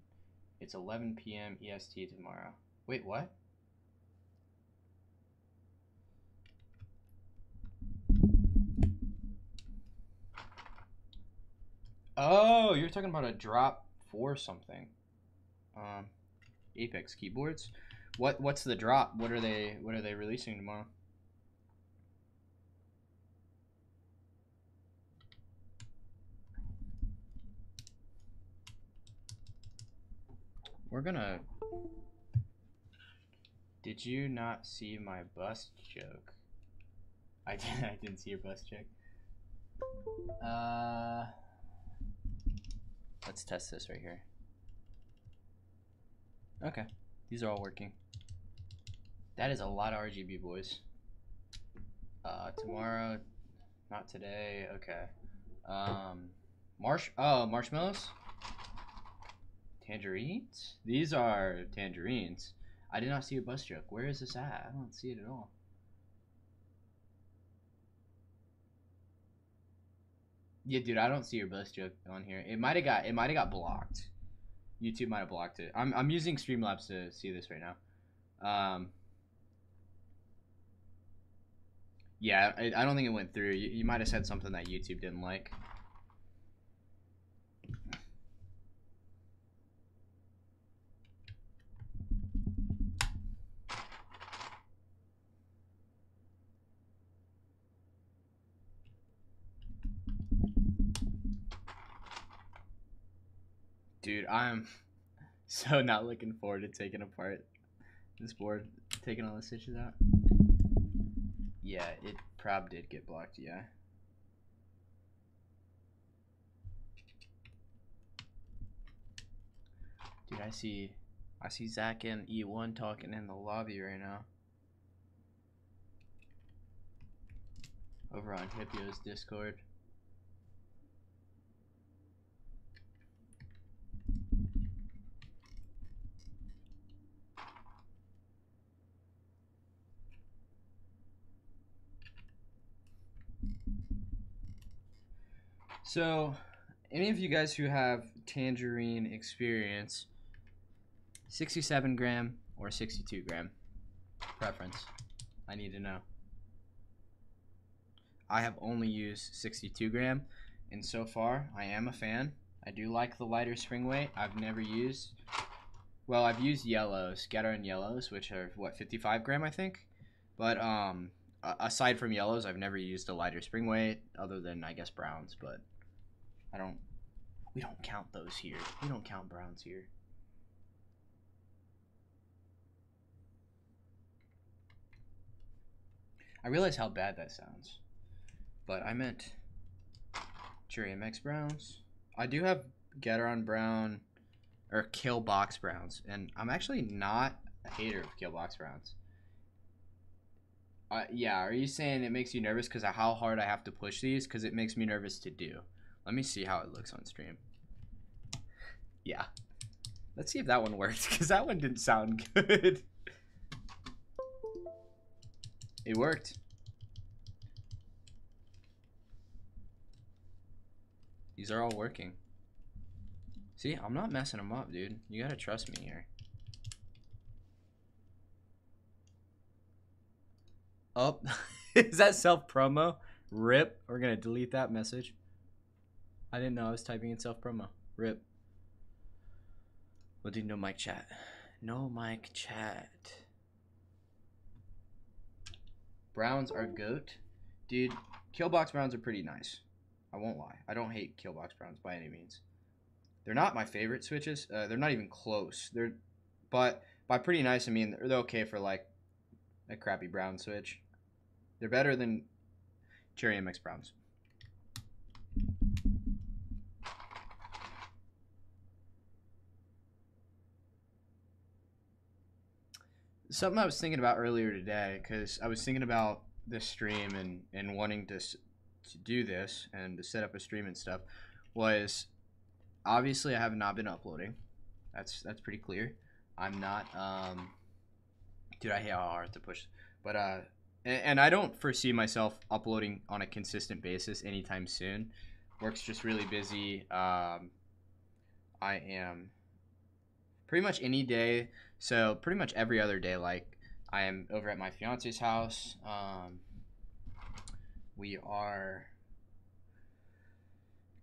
it's 11 p.m. EST tomorrow. Wait, what? Oh, you're talking about a drop for something. Um, Apex keyboards. What what's the drop? What are they what are they releasing tomorrow? We're gonna Did you not see my bust joke? I *laughs* did I didn't see your bust joke. Uh Let's test this right here. Okay, these are all working. That is a lot of RGB, boys. Uh, tomorrow, not today. Okay. Um, marsh. Oh, marshmallows. Tangerines. These are tangerines. I did not see a bus joke. Where is this at? I don't see it at all. Yeah, dude, I don't see your joke on here. It might have got it might have got blocked. YouTube might have blocked it. I'm I'm using Streamlabs to see this right now. Um, yeah, I, I don't think it went through. You, you might have said something that YouTube didn't like. Dude, I'm *laughs* so not looking forward to taking apart this board, taking all the stitches out. Yeah, it prob did get blocked, yeah. Dude, I see I see Zach and E1 talking in the lobby right now. Over on Hipyo's Discord. So, any of you guys who have tangerine experience, 67 gram or 62 gram preference? I need to know. I have only used 62 gram, and so far I am a fan. I do like the lighter spring weight. I've never used. Well, I've used yellows, and yellows, which are what 55 gram, I think. But um, aside from yellows, I've never used a lighter spring weight other than I guess browns. But I don't. We don't count those here. We don't count browns here. I realize how bad that sounds, but I meant Cherry MX Browns. I do have Gateron Brown or Kailh Box Browns, and I'm actually not a hater of Kailh Box Browns. Uh, yeah, are you saying it makes you nervous because of how hard I have to push these? Because it makes me nervous to do. Let me see how it looks on stream. Yeah. Let's see if that one worked because *laughs* that one didn't sound *laughs* good. it worked. These are all working. See, I'm not messing them up, dude. You gotta trust me here. Oh, *laughs* is that self promo? Rip. We're gonna delete that message. I didn't know I was typing in self promo. Rip. We'll do no mic chat. No mic chat. Browns are goat. Dude, Kailh Box Browns are pretty nice. I won't lie. I don't hate Kailh Box Browns by any means. They're not my favorite switches. Uh, they're not even close. They're, but by pretty nice, I mean they're, they're okay for like a crappy brown switch. They're better than Cherry MX Browns. Something I was thinking about earlier today, because I was thinking about this stream and, and wanting to to do this and to set up a stream and stuff was obviously I have not been uploading. That's that's pretty clear. I'm not um dude, I hate how hard to push but uh and, I don't foresee myself uploading on a consistent basis anytime soon. Work's just really busy. Um I am pretty much any day, so pretty much every other day like I am over at my fiance's house. Um we are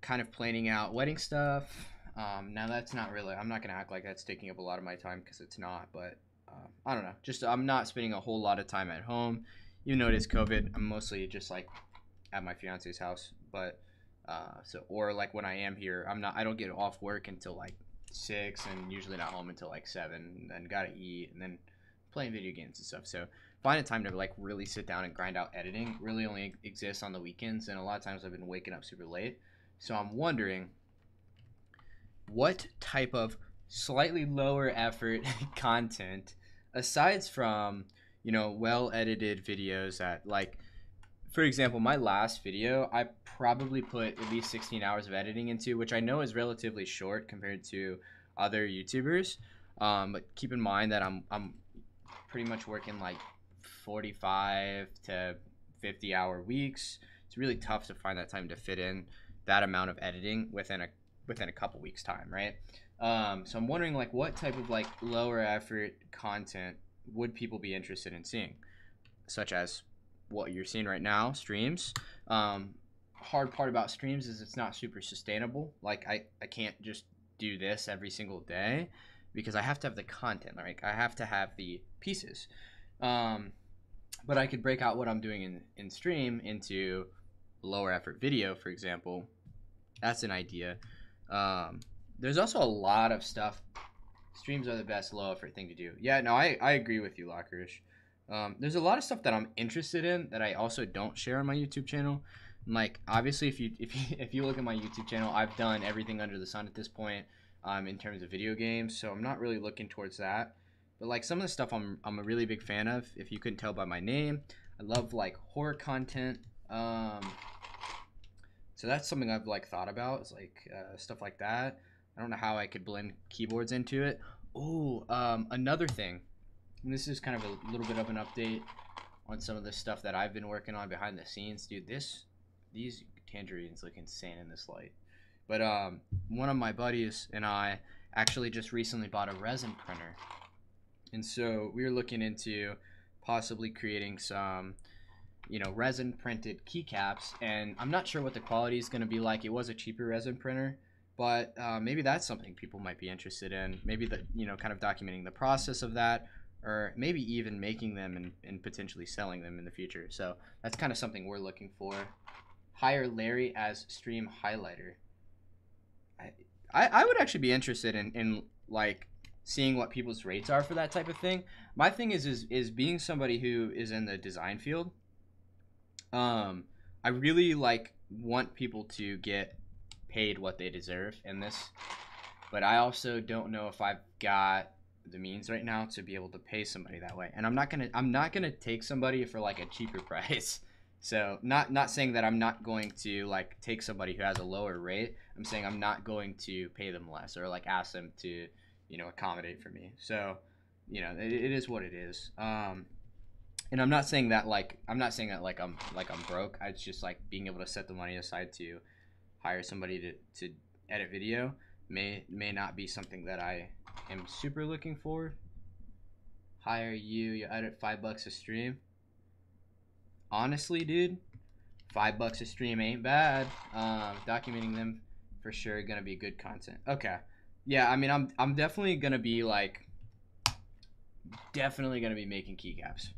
kind of planning out wedding stuff. Um, now that's not really. I'm not gonna act like that's taking up a lot of my time because it's not. But uh, I don't know. Just I'm not spending a whole lot of time at home. Even though it is COVID, I'm mostly just like at my fiance's house. But uh, so or like when I am here, I'm not. I don't get off work until like six, and usually not home until like seven. And gotta eat, and then playing video games and stuff. So finding time to like really sit down and grind out editing really only exists on the weekends and a lot of times i've been waking up super late so i'm wondering what type of slightly lower effort *laughs* content aside from you know well edited videos that like for example my last video i probably put at least 16 hours of editing into which i know is relatively short compared to other youtubers um, but keep in mind that i'm i'm pretty much working like 45 to 50 hour weeks. It's really tough to find that time to fit in that amount of editing within a within a couple weeks time, right? Um, so I'm wondering like what type of like lower effort content would people be interested in seeing, such as what you're seeing right now, streams. Um, hard part about streams is it's not super sustainable. Like I, I can't just do this every single day because I have to have the content. Like I have to have the pieces. Um, but I could break out what I'm doing in, in stream into lower effort video, for example. That's an idea. Um, there's also a lot of stuff. Streams are the best low effort thing to do. Yeah, no, I, I agree with you, Lockerish. Um, there's a lot of stuff that I'm interested in that I also don't share on my YouTube channel. Like obviously, if you if you *laughs* if you look at my YouTube channel, I've done everything under the sun at this point um, in terms of video games. So I'm not really looking towards that. But like some of the stuff I'm I'm a really big fan of. If you couldn't tell by my name, I love like horror content. Um, so that's something I've like thought about. It's like uh, stuff like that. I don't know how I could blend keyboards into it. Oh, um, another thing. And this is kind of a little bit of an update on some of the stuff that I've been working on behind the scenes, dude. This, these tangerines look insane in this light. But um, one of my buddies and I actually just recently bought a resin printer and so we were looking into possibly creating some, you know, resin printed keycaps. And I'm not sure what the quality is going to be like. It was a cheaper resin printer, but uh, maybe that's something people might be interested in. Maybe the you know kind of documenting the process of that, or maybe even making them and, and potentially selling them in the future. So that's kind of something we're looking for. Hire Larry as stream highlighter. I I, I would actually be interested in, in like seeing what people's rates are for that type of thing. My thing is is is being somebody who is in the design field. Um, I really like want people to get paid what they deserve in this, but I also don't know if I've got the means right now to be able to pay somebody that way. And I'm not gonna I'm not gonna take somebody for like a cheaper *laughs* price. So not not saying that I'm not going to like take somebody who has a lower rate. I'm saying I'm not going to pay them less or like ask them to, you know, accommodate for me. So, you know, it, it is what it is. Um, and I'm not saying that like I'm not saying that like I'm like I'm broke. It's just like being able to set the money aside to hire somebody to, to edit video may may not be something that I am super looking for. Hire you, you edit five bucks a stream. Honestly, dude, five bucks a stream ain't bad. Um, documenting them for sure gonna be good content. Okay, yeah, I mean I'm I'm definitely gonna be like definitely gonna be making keycaps,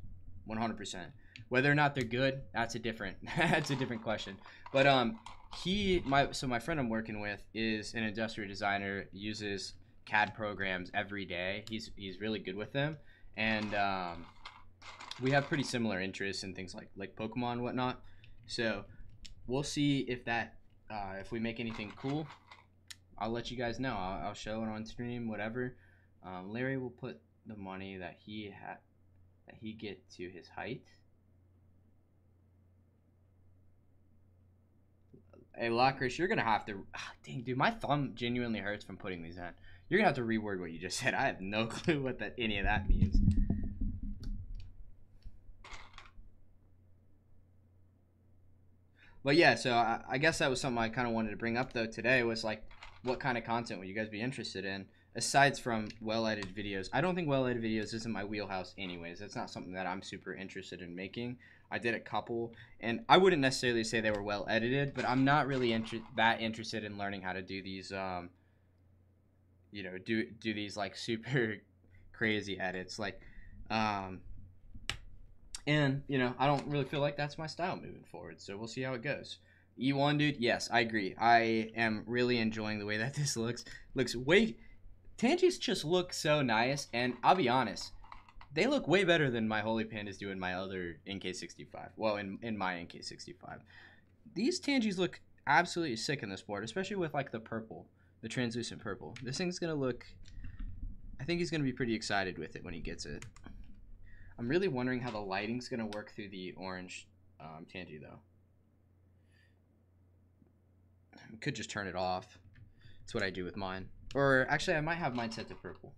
100%. Whether or not they're good, that's a different *laughs* that's a different question. But um, he my so my friend I'm working with is an industrial designer uses CAD programs every day. He's he's really good with them, and um, we have pretty similar interests in things like like Pokemon and whatnot. So we'll see if that uh, if we make anything cool. I'll let you guys know. I'll, I'll show it on stream, whatever. Um, Larry will put the money that he had that he get to his height. Hey, Lockers, you're gonna have to. Ah, dang, dude, my thumb genuinely hurts from putting these in. You're gonna have to reword what you just *laughs* said. I have no *laughs* clue what that any of that means. But yeah, so I, I guess that was something I kind of wanted to bring up though today was like, what kind of content would you guys be interested in? Aside from well edited videos, I don't think well edited videos isn't my wheelhouse, anyways. That's not something that I'm super interested in making. I did a couple, and I wouldn't necessarily say they were well edited, but I'm not really inter- that interested in learning how to do these, um, you know, do do these like *laughs* super crazy edits, like, um, and you know, I don't really feel like that's my style moving forward. So we'll see how it goes. E1 dude, yes, I agree. I am really enjoying the way that *laughs* this looks. Looks way Tangies just look so nice, and I'll be honest, they look way better than my Holy Pandas do in my other NK65. Well, in, in my NK65. These Tangies look absolutely sick in this board, especially with like the purple, the translucent purple. This thing's gonna look, I think he's gonna be pretty excited with it when he gets it. I'm really wondering how the lighting's gonna work through the orange um, Tangy though. Could just turn it off. That's what I do with mine. Or actually, I might have mine set to purple.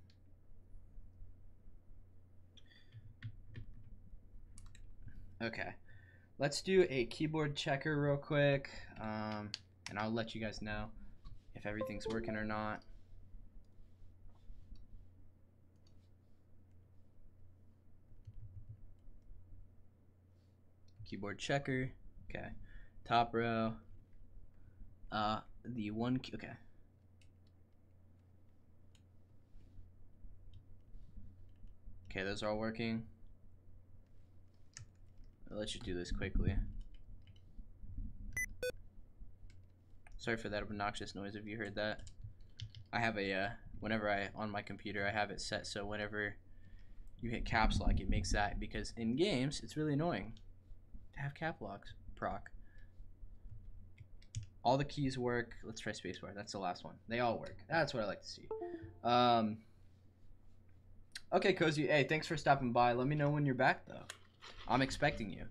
Okay, let's do a keyboard checker real quick, um, and I'll let you guys know if everything's working or not. Keyboard checker, okay, top row, uh, the one, okay. Okay, those are all working. I'll let you do this quickly. Sorry for that obnoxious noise if you heard that. I have a, uh, whenever I, on my computer, I have it set so whenever you hit caps lock, it makes that, because in games, it's really annoying to have cap locks proc. All the keys work. Let's try spacebar. That's the last one. They all work. That's what I like to see. Um, okay, Cozy. Hey, thanks for stopping by. Let me know when you're back, though. I'm expecting you.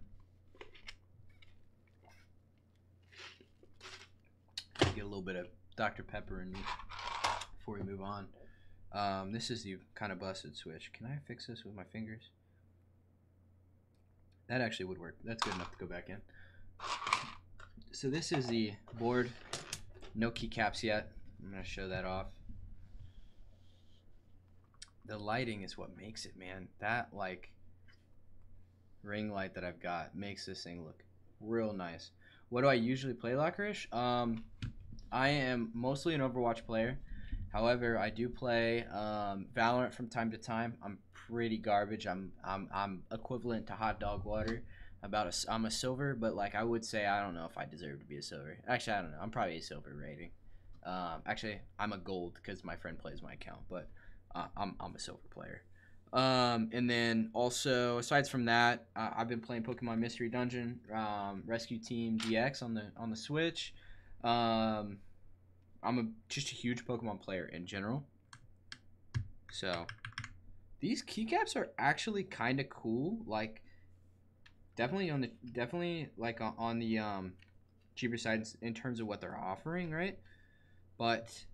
Get a little bit of Dr. Pepper in me before we move on. Um, this is the kind of busted switch. Can I fix this with my fingers? That actually would work. That's good enough to go back in. So this is the board. No keycaps yet. I'm going to show that off. The lighting is what makes it, man. That, like, ring light that I've got makes this thing look real nice. What do I usually play Lockerish? Um, I am mostly an Overwatch player. However, I do play um, Valorant from time to time. I'm pretty garbage. I'm I'm I'm equivalent to hot dog water. About a I'm a silver, but like I would say I don't know if I deserve to be a silver. Actually, I don't know. I'm probably a silver rating. Um, actually, I'm a gold because my friend plays my account, but uh, I'm I'm a silver player. Um, and then also, aside from that, uh, I've been playing Pokemon Mystery Dungeon, um, Rescue Team DX on the on the Switch. Um, I'm a, just a huge Pokemon player in general. So, these keycaps are actually kind of cool. Like, definitely on the definitely like on the um cheaper side in terms of what they're offering, right? But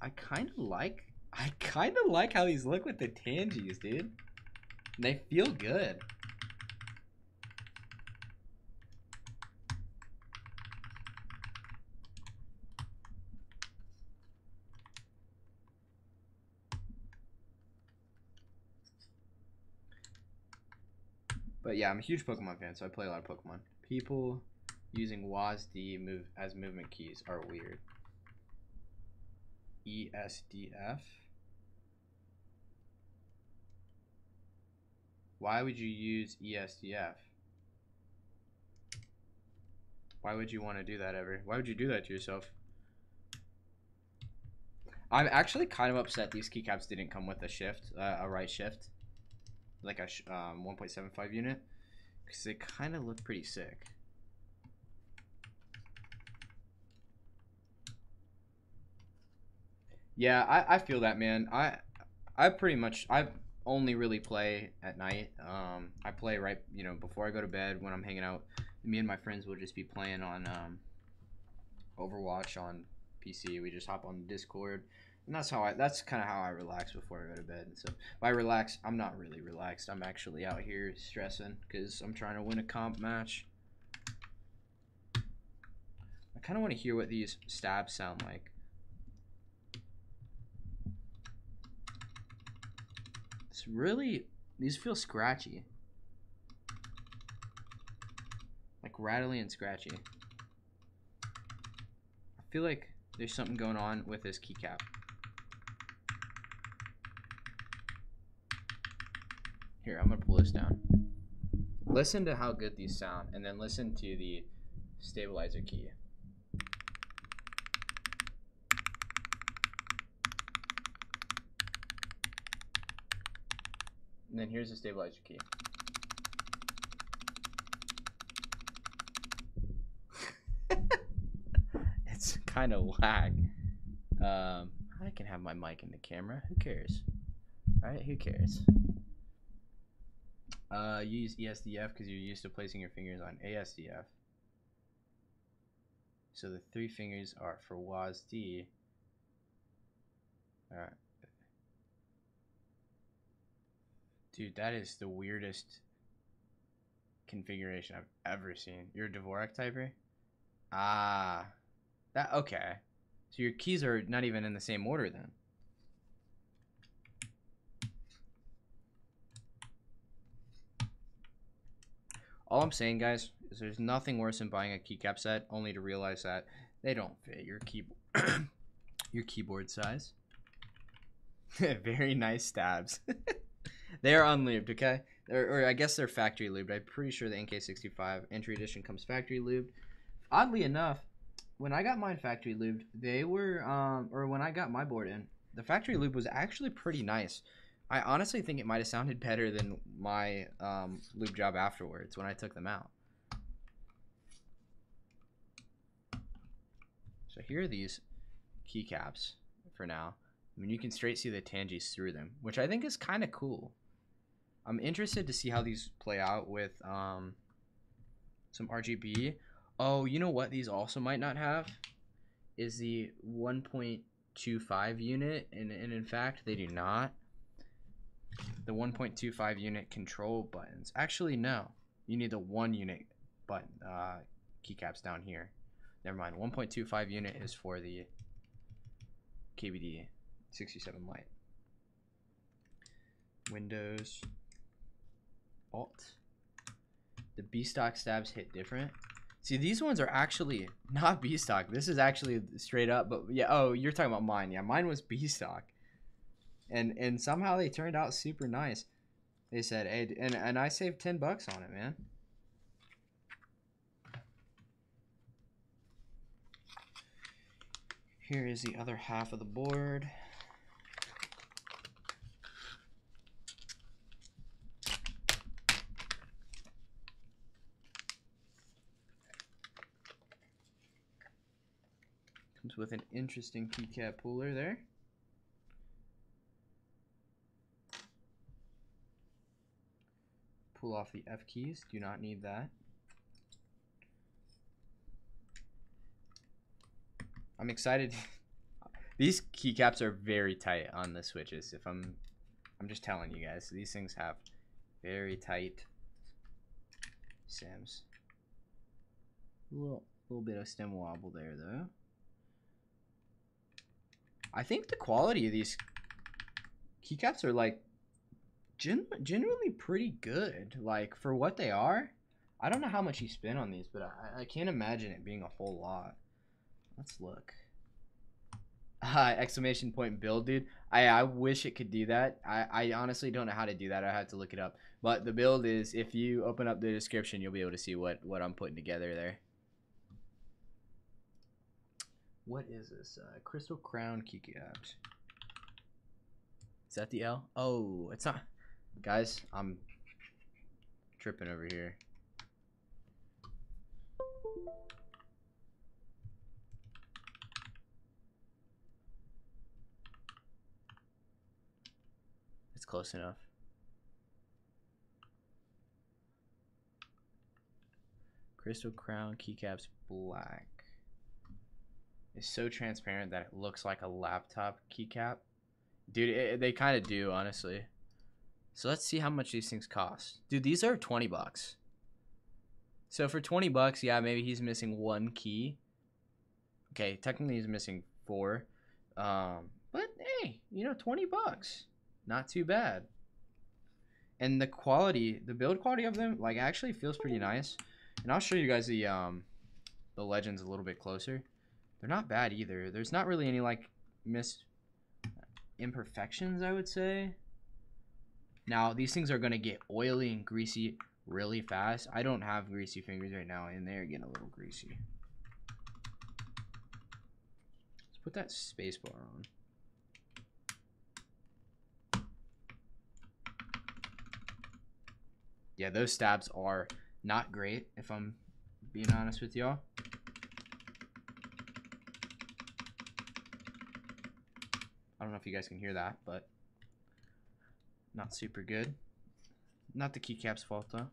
I kind of like I kind of like how these look with the Tangies, dude. They feel good. But yeah, I'm a huge Pokemon fan, so I play a lot of Pokemon. People using WASD move as movement keys are weird. ESDF. Why would you use ESDF? Why would you want to do that ever? Why would you do that to yourself? I'm actually kind of upset these keycaps didn't come with a shift, uh, a right shift, like a um, 1.75 unit, because they kind of look pretty sick. Yeah, I, I feel that man. I I pretty much I only really play at night. Um, I play right you know before I go to bed when I'm hanging out. Me and my friends will just be playing on um, Overwatch on PC. We just hop on Discord, and that's how I that's kind of how I relax before I go to bed. And so I relax, I'm not really relaxed. I'm actually out here stressing because I'm trying to win a comp match. I kind of want to hear what these stabs sound like. It's really, these feel scratchy. Like rattly and scratchy. I feel like there's something going on with this keycap. Here, I'm gonna pull this down. Listen to how good these sound, and then listen to the stabilizer key. And then here's the stabilizer key. *laughs* it's kind of lag. Um, I can have my mic in the camera. Who cares? Alright, who cares? Uh, use ESDF because you're used to placing your fingers on ASDF. So the three fingers are for WASD. Alright. Dude, that is the weirdest configuration I've ever seen. You're a Dvorak typer? Ah. That okay. So your keys are not even in the same order then. All I'm saying, guys, is there's nothing worse than buying a keycap set only to realize that they don't fit your keyboard *coughs* your keyboard size. *laughs* Very nice stabs. *laughs* They are unlubed, okay? Or, or, I guess they're factory lubed. I'm pretty sure the NK65 entry edition comes factory lubed. Oddly enough, when I got mine factory lubed, they were, um, or when I got my board in, the factory lube was actually pretty nice. I honestly think it might have sounded better than my um, lube job afterwards when I took them out. So here are these keycaps for now. I mean, you can straight see the tangies through them, which I think is kind of cool. I'm interested to see how these play out with um, some RGB. Oh, you know what these also might not have? Is the 1.25 unit, and, and in fact, they do not. The 1.25 unit control buttons. Actually, no. You need the one unit button uh, keycaps down here. Never mind. 1.25 unit is for the KBD 67 Lite. Windows Alt. The B stock stabs hit different. See, these ones are actually *laughs* not B stock. This is actually straight up. But yeah, oh, you're talking about mine. Yeah, mine was B stock, and and somehow they turned out super nice. They said, hey, and and I saved ten bucks on it, man. Here is the other half of the board. Comes with an interesting keycap puller there. Pull off the F keys, do not need that. I'm excited. *laughs* these keycaps are very tight on the switches. If I'm, I'm just telling you guys, these things have very tight sims. A little, little bit of stem wobble there though. I think the quality of these keycaps are like gen- generally pretty good. Like for what they are, I don't know how much you spend on these, but I, I can't imagine it being a whole lot. Let's look. *laughs* Uh, exclamation point build, dude. I, I wish it could do that. I, I honestly don't know how to do that. I have to look it up. But the build is, if you open up the description, you'll be able to see what, what I'm putting together there. What is this? Uh, Crystal Crown keycaps. Is that the L? Oh, it's not. Guys, I'm tripping over here. It's close enough. Crystal Crown keycaps black is so transparent that it looks like a laptop keycap. Dude, it, they kind of do, honestly. So let's see how much these things cost. Dude, these are 20 bucks. So for 20 bucks, yeah, maybe he's missing one key. Okay, technically he's missing four. Um, but hey, you know, 20 bucks. Not too bad. And the quality, the build quality of them, like actually feels pretty nice. And I'll show you guys the um the legends a little bit closer. They're not bad either. There's not really any like miss imperfections, I would say. Now, these things are going to get oily and greasy really fast. I don't have greasy fingers right now, and they're getting a little greasy. Let's put that spacebar on. Yeah, those stabs are not great, if I'm being honest with y'all. I don't know if you guys can hear that, but not super good. Not the keycap's fault though.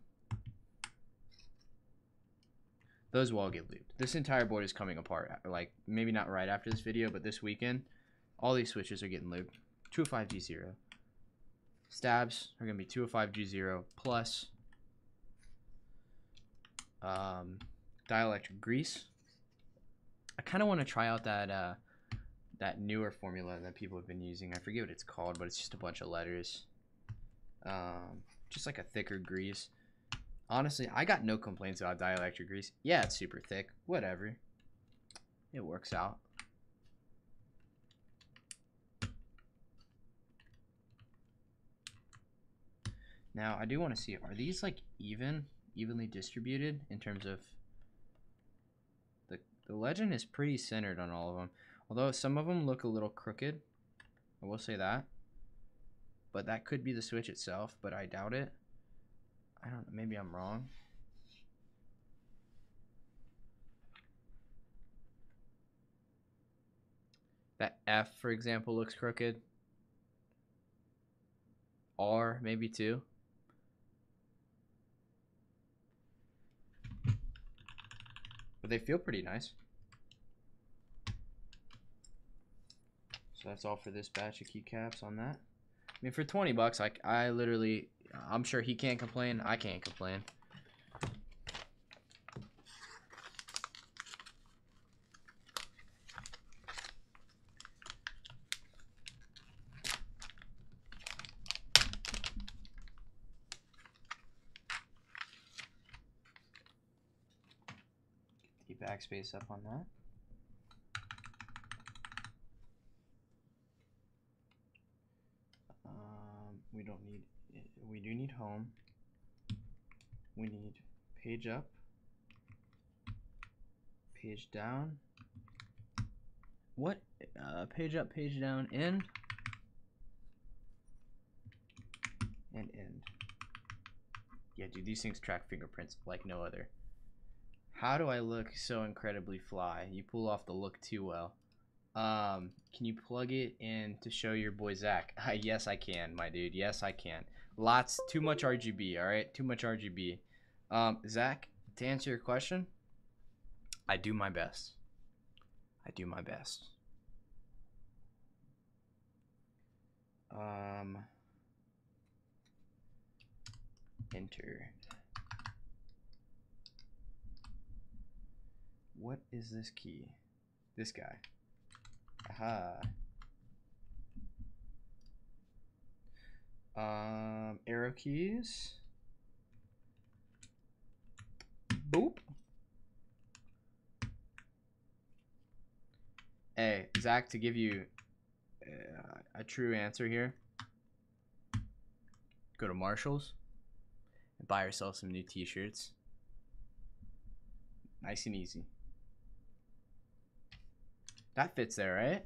Those will all get lubed. This entire board is coming apart. Like maybe not right after this video, but this weekend, all these switches are getting lubed. 205G0. Stabs are gonna be 205G0 plus um, dielectric grease. I kind of want to try out that uh, that newer formula that people have been using. I forget what it's called, but it's just a bunch of letters. Um, just like a thicker grease. Honestly, I got no complaints about dielectric grease. Yeah, it's super thick. Whatever. It works out. Now, I do want to see, are these like even, evenly distributed in terms of the, the legend is pretty centered on all of them. Although some of them look a little crooked. I will say that. But that could be the switch itself, but I doubt it. I don't know, maybe I'm wrong. That F, for example, looks crooked. R, maybe too. But they feel pretty nice. So that's all for this batch of keycaps on that. I mean, for 20 bucks, like I literally, I'm sure he can't complain. I can't complain. backspace up on that. Um, we don't need, we do need home. We need page up, page down. What? Uh, page up, page down, end, and end. Yeah, dude, these things track fingerprints like no other. How do I look so incredibly fly? You pull off the look too well. Um, can you plug it in to show your boy Zach? *laughs* yes, I can, my dude. Yes, I can. Lots, too much RGB. All right, too much RGB. Um, Zach, to answer your question, I do my best. I do my best. Um, enter. What is this key? This guy. Aha. Um, arrow keys. Boop. Hey, Zach, to give you uh, a true answer here, go to Marshall's and buy yourself some new t-shirts. Nice and easy. That fits there, right?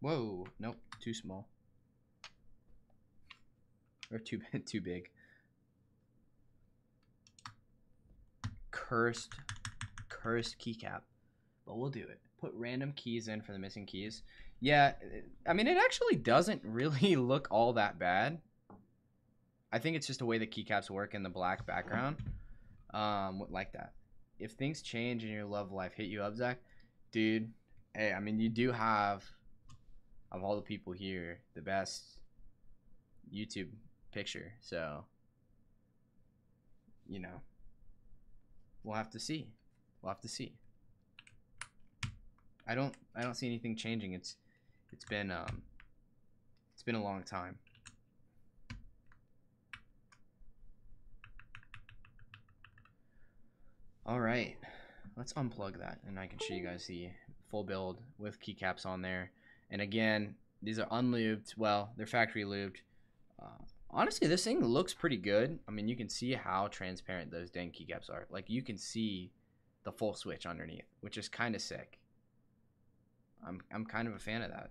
Whoa, nope, too small. Or too *laughs* too big. Cursed, cursed keycap. But we'll do it. Put random keys in for the missing keys. Yeah, I mean, it actually doesn't *laughs* really look all that bad. I think it's just the way the keycaps work in the black background um, like that. If things change in your love life, hit you up, Zach, dude. Hey, I mean, you do have of all the people here the best YouTube picture, so you know, we'll have to see. We'll have to see. I don't, I don't see anything changing. It's, it's been, um, it's been a long time. All right, let's unplug that and I can show you guys the full build with keycaps on there. And again, these are unlubed. Well, they're factory lubed. Uh, honestly, this thing looks pretty good. I mean, you can see how transparent those dang keycaps are. Like, you can see the full switch underneath, which is kind of sick. I'm, I'm kind of a fan of that.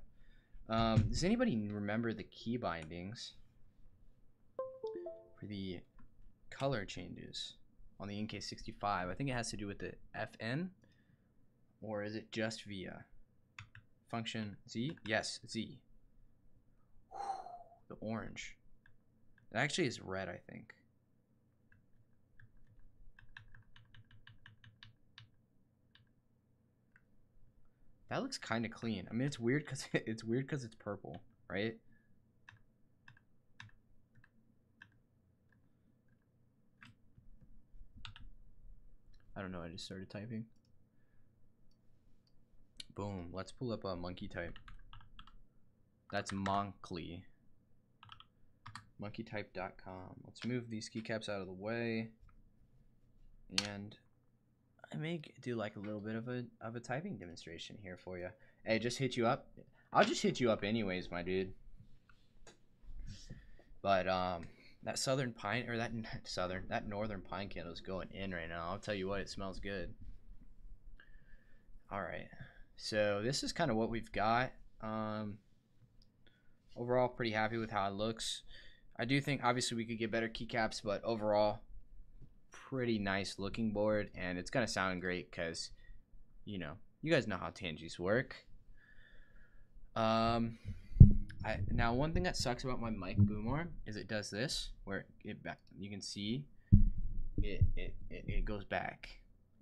Um, does anybody remember the key bindings for the color changes? on the NK65. I think it has to do with the FN, or is it just via function Z? Yes, Z. the orange. It actually is red, I think. That looks kind of clean. I mean, it's weird because *laughs* it's weird because it's purple, right? I don't know, I just started typing. Boom, let's pull up a monkey type. That's Monkly. Monkeytype.com. Let's move these keycaps out of the way. And I may do like a little bit of a of a typing demonstration here for you. Hey, just hit you up. I'll just hit you up anyways, my dude. But um that southern pine or that *laughs* southern that northern pine candle is going in right now. I'll tell you what, it smells good. All right, so this is kind of what we've got. Um, overall, pretty happy with how it looks. I do think obviously we could get better keycaps, but overall, pretty nice looking board, and it's gonna sound great because, you know, you guys know how Tangies work. Um, I, now one thing that sucks about my mic boom arm is it does this where it back you can see it, it, it, it goes back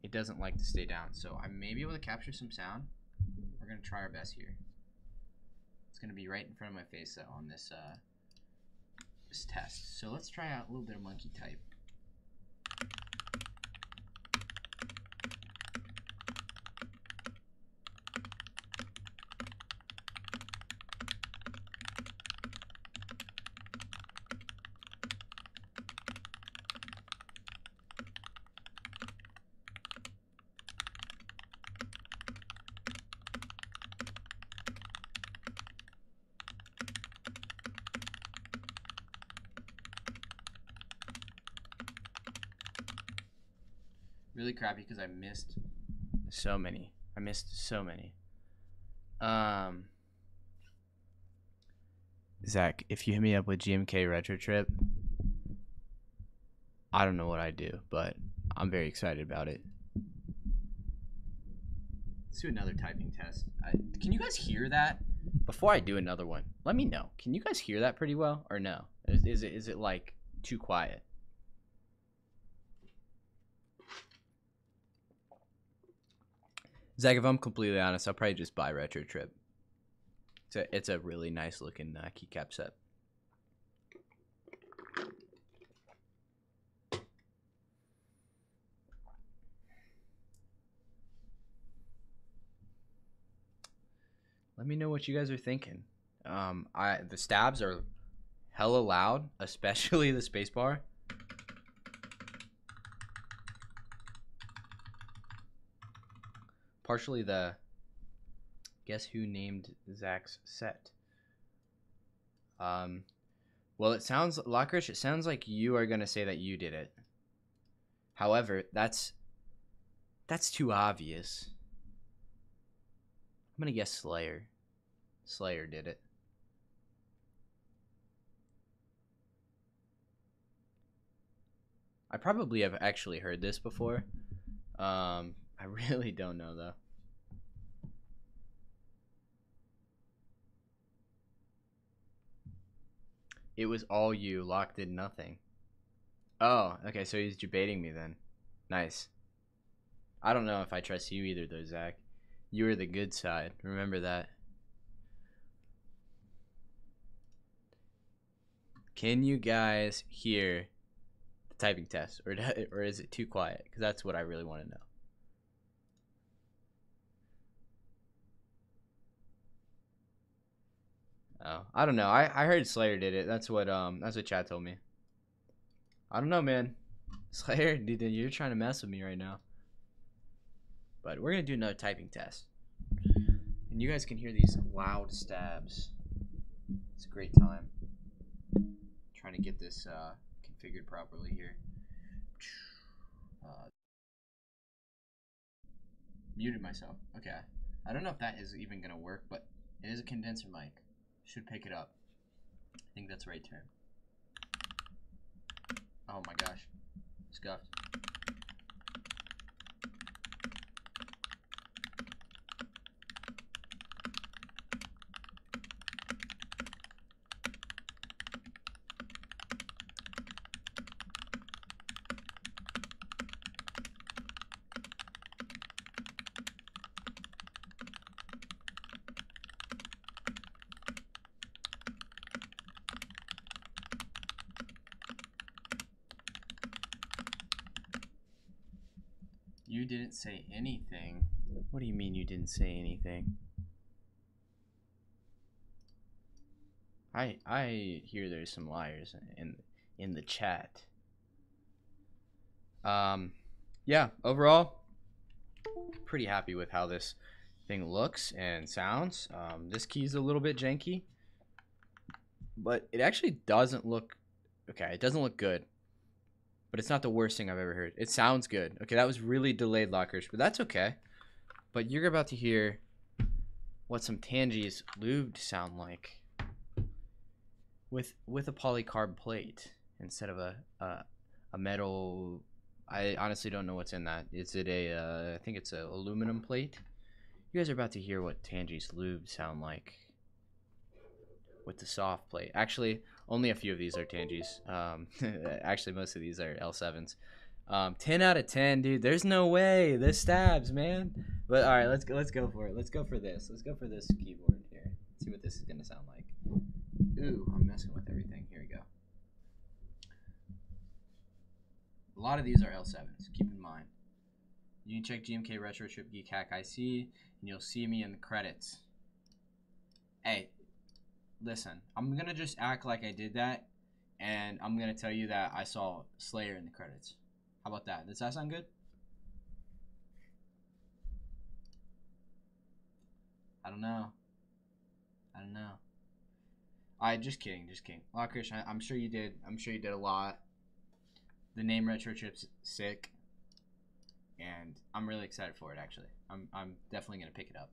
it doesn't like to stay down so I may be able to capture some sound we're gonna try our best here. It's gonna be right in front of my face though on this uh, this test. So let's try out a little bit of monkey type really crappy because I missed so many. I missed so many. Um, Zach, if you hit me up with GMK Retro Trip, I don't know what I do, but I'm very excited about it. Let's do another typing test. I, can you guys hear that? Before I do another one, let me know. Can you guys hear that pretty well, or no? Is, is it is it like too quiet? Zach, if I'm completely honest, I'll probably just buy Retro Trip. It's a it's a really nice looking uh, keycap set. Let me know what you guys are thinking. Um, I the stabs are hella loud, *laughs* especially the spacebar. Partially the guess who named Zach's set. Um, well, it sounds Lockridge. It sounds like you are gonna say that you did it. However, that's that's too obvious. I'm gonna guess Slayer. Slayer did it. I probably have actually heard this before. Um, I really don't know though. It was all you. Locke did nothing. Oh, okay. So he's debating me then. Nice. I don't know if I trust you either, though, Zach. You are the good side. Remember that. Can you guys hear the typing test, or *laughs* or is it too quiet? Because that's what I really want to know. Oh, I don't know. I, I heard Slayer did it. That's what um that's what Chad told me. I don't know, man. *laughs* Slayer, dude, you're trying to mess with me right now. But we're gonna do another typing test, and you guys can hear these loud stabs. It's a great time. trying to get this uh, configured properly here. *sighs* Uh, muted myself. Okay. I don't know if that is even gonna work, but it is a condenser mic should pick it up. I think that's right term. Oh my gosh. Scuffed. Didn't say anything. What do you mean you didn't say anything? I I hear there's some liars in in the chat. Um yeah, overall pretty happy with how this thing looks and sounds. Um, this key is a little bit janky, but it actually doesn't look okay. It doesn't look good but it's not the worst thing I've ever heard. It sounds good. Okay, that was really delayed lockers, but that's okay. But you're about to hear what some Tangees lubed sound like with with a polycarb plate instead of a a, a metal. I honestly don't know what's in that. Is it a? Uh, I think it's an aluminum plate. You guys are about to hear what Tangees lube sound like with the soft plate. Actually, only a few of these are Tangies. Um, *laughs* actually, most of these are L7s. Um, 10 out of 10, dude. There's no way. This stabs, man. But all right, let's go. Let's go for it. Let's go for this. Let's go for this keyboard here. Let's see what this is gonna sound like. Ooh, I'm messing with everything. Here we go. A lot of these are L7s. Keep in mind. You can check GMK Retro Trip Geekhack IC, and you'll see me in the credits. Hey, listen, I'm gonna just act like I did that, and I'm gonna tell you that I saw Slayer in the credits. How about that? Does that sound good? I don't know. I don't know. I just kidding, just kidding. Lockrish, I, I'm sure you did. I'm sure you did a lot. The name Retro Trip's sick. and I'm really excited for it. Actually, I'm I'm definitely gonna pick it up.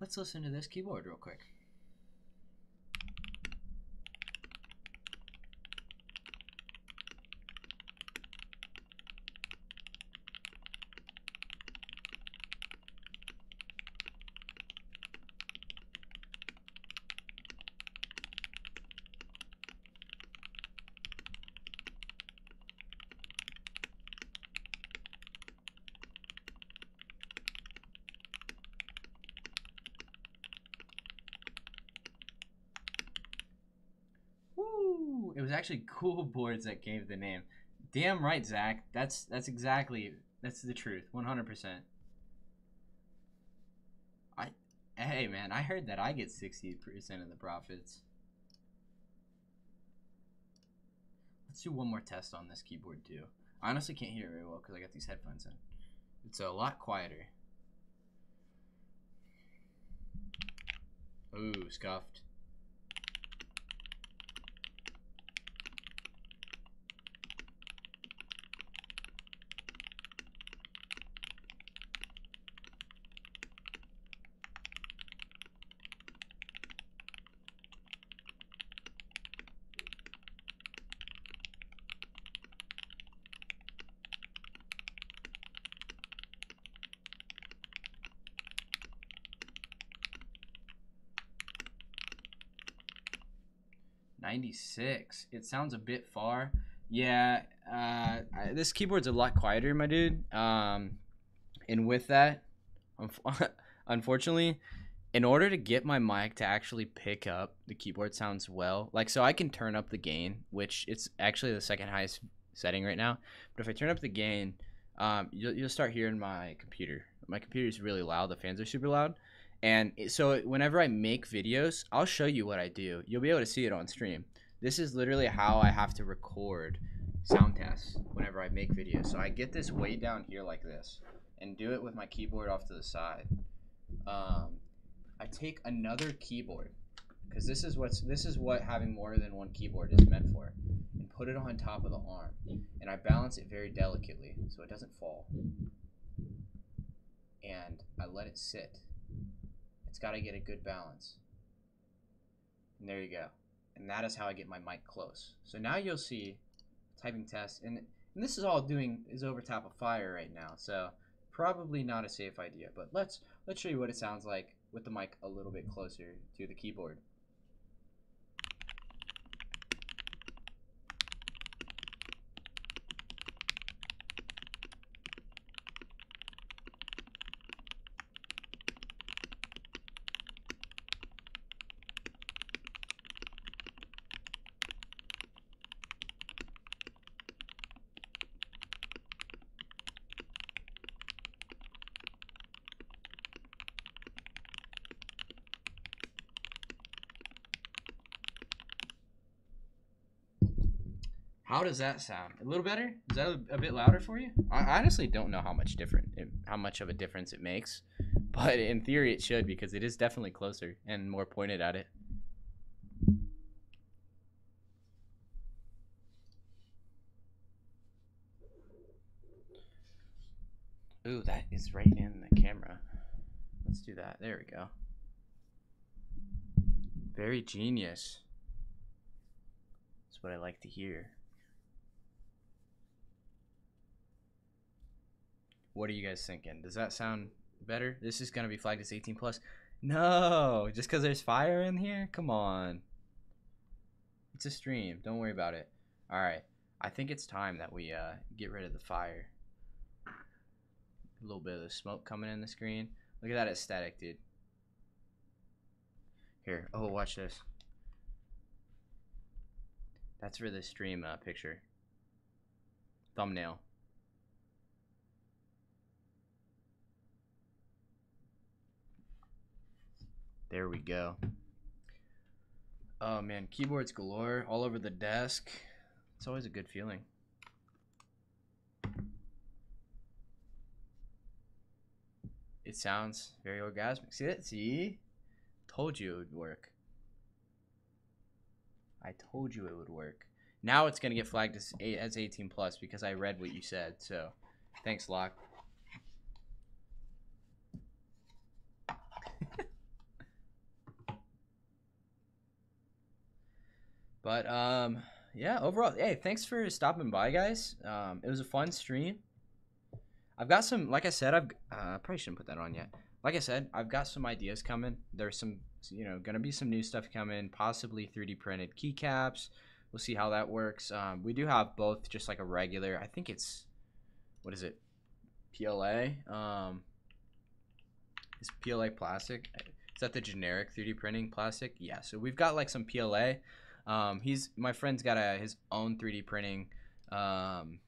Let's listen to this keyboard real quick. Woo! It was actually Cool *laughs* Boards that gave the name. Damn right, Zach. That's that's exactly that's the truth. One hundred percent. I hey man, I heard that I get sixty percent of the profits. Let's do one more test on this keyboard too. I honestly can't hear it very well because I got these headphones in. It's a lot quieter. Ooh, scuffed. Ninety-six. It sounds a bit far. Yeah, uh, I, this keyboard's a lot quieter, my dude. Um, and with that, unf- *laughs* unfortunately, in order to get my mic to actually pick up the keyboard sounds well, like so I can turn up the gain, which it's actually the second highest setting right now. But if I turn up the gain, um, you'll, you'll start hearing my computer. My computer is really loud. The fans are super loud. And so whenever I make videos, I'll show you what I do. You'll be able to see it on stream. This is literally how I have to record sound tests whenever I make videos. So I get this way down here like this and do it with my keyboard off to the side. Um, I take another keyboard because this is what's this is what having more than one keyboard is meant for, and put it on top of the arm, and I balance it very delicately so it doesn't fall. And I let it sit. It's got to get a good balance. And there you go. And that is how I get my mic close. So now you'll see typing test, and, and this is all doing is over top of fire right now. So probably not a safe idea. But let's let's show you what it sounds like with the mic a little bit closer to the keyboard. How does that sound? A little better? Is that a, a bit louder for you? I honestly don't know how much different, it, how much of a difference it makes, *laughs* but in theory it should because it is definitely closer and more pointed at it. Ooh, that is right in the camera. Let's do that. There we go. Very genius. That's what I like to hear. What are you guys thinking? Does that sound better? This is gonna be flagged as 18 plus. No, just because there's fire in here. Come on. It's a stream. Don't worry about it. All right. I think it's time that we uh, get rid of the fire. A little bit of the smoke coming in the screen. Look at that aesthetic, dude. Here. Oh, watch this. That's for the stream uh, picture. Thumbnail. There we go. Oh man, keyboards galore all over the desk. It's always a good feeling. It sounds very orgasmic. See it? See? Told you it would work. I told you it would work. Now it's gonna get flagged as, as 18 plus because I read what you said. So Thanks, Locke. But um, yeah. Overall, hey, thanks for stopping by, guys. Um, it was a fun stream. I've got some, like I said, I've uh, probably shouldn't put that on yet. Like I said, I've got some ideas coming. There's some, you know, gonna be some new stuff coming, possibly 3D printed keycaps. We'll see how that works. Um, we do have both, just like a regular. I think it's, what is it, PLA? Um, is PLA plastic? Is that the generic 3D printing plastic? Yeah. So we've got like some PLA. Um, he's my friend's got a his own 3D printing. Um,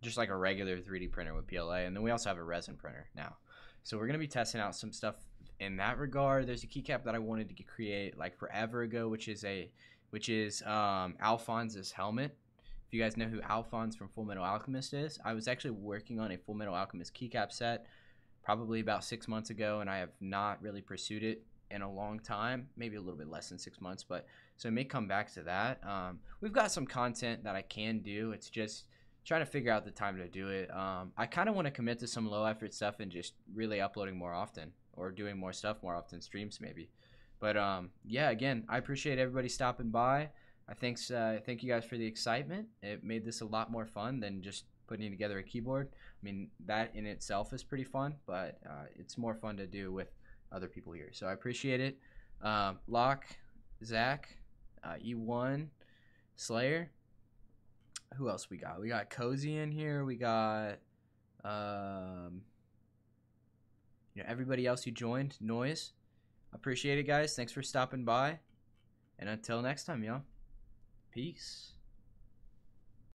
just like a regular 3D printer with PLA, and then we also have a resin printer now. So we're gonna be testing out some stuff in that regard. There's a keycap that I wanted to create like forever ago, which is a which is um, Alphonse's helmet. If you guys know who Alphonse from Fullmetal Alchemist is, I was actually working on a Fullmetal Alchemist keycap set probably about six months ago, and I have not really pursued it in a long time, maybe a little bit less than six months, but so I may come back to that. Um, we've got some content that I can do. It's just trying to figure out the time to do it. Um, I kind of want to commit to some low effort stuff and just really uploading more often or doing more stuff more often, streams maybe. But um, yeah, again, I appreciate everybody stopping by. I thanks uh, thank you guys for the excitement. It made this a lot more fun than just putting together a keyboard. I mean, that in itself is pretty fun, but uh, it's more fun to do with other people here. So I appreciate it. Um, Locke, Zach, uh, E1, Slayer. Who else we got? We got Cozy in here. We got um, you know everybody else who joined. Noise. Appreciate it, guys. Thanks for stopping by. And until next time, y'all. Peace.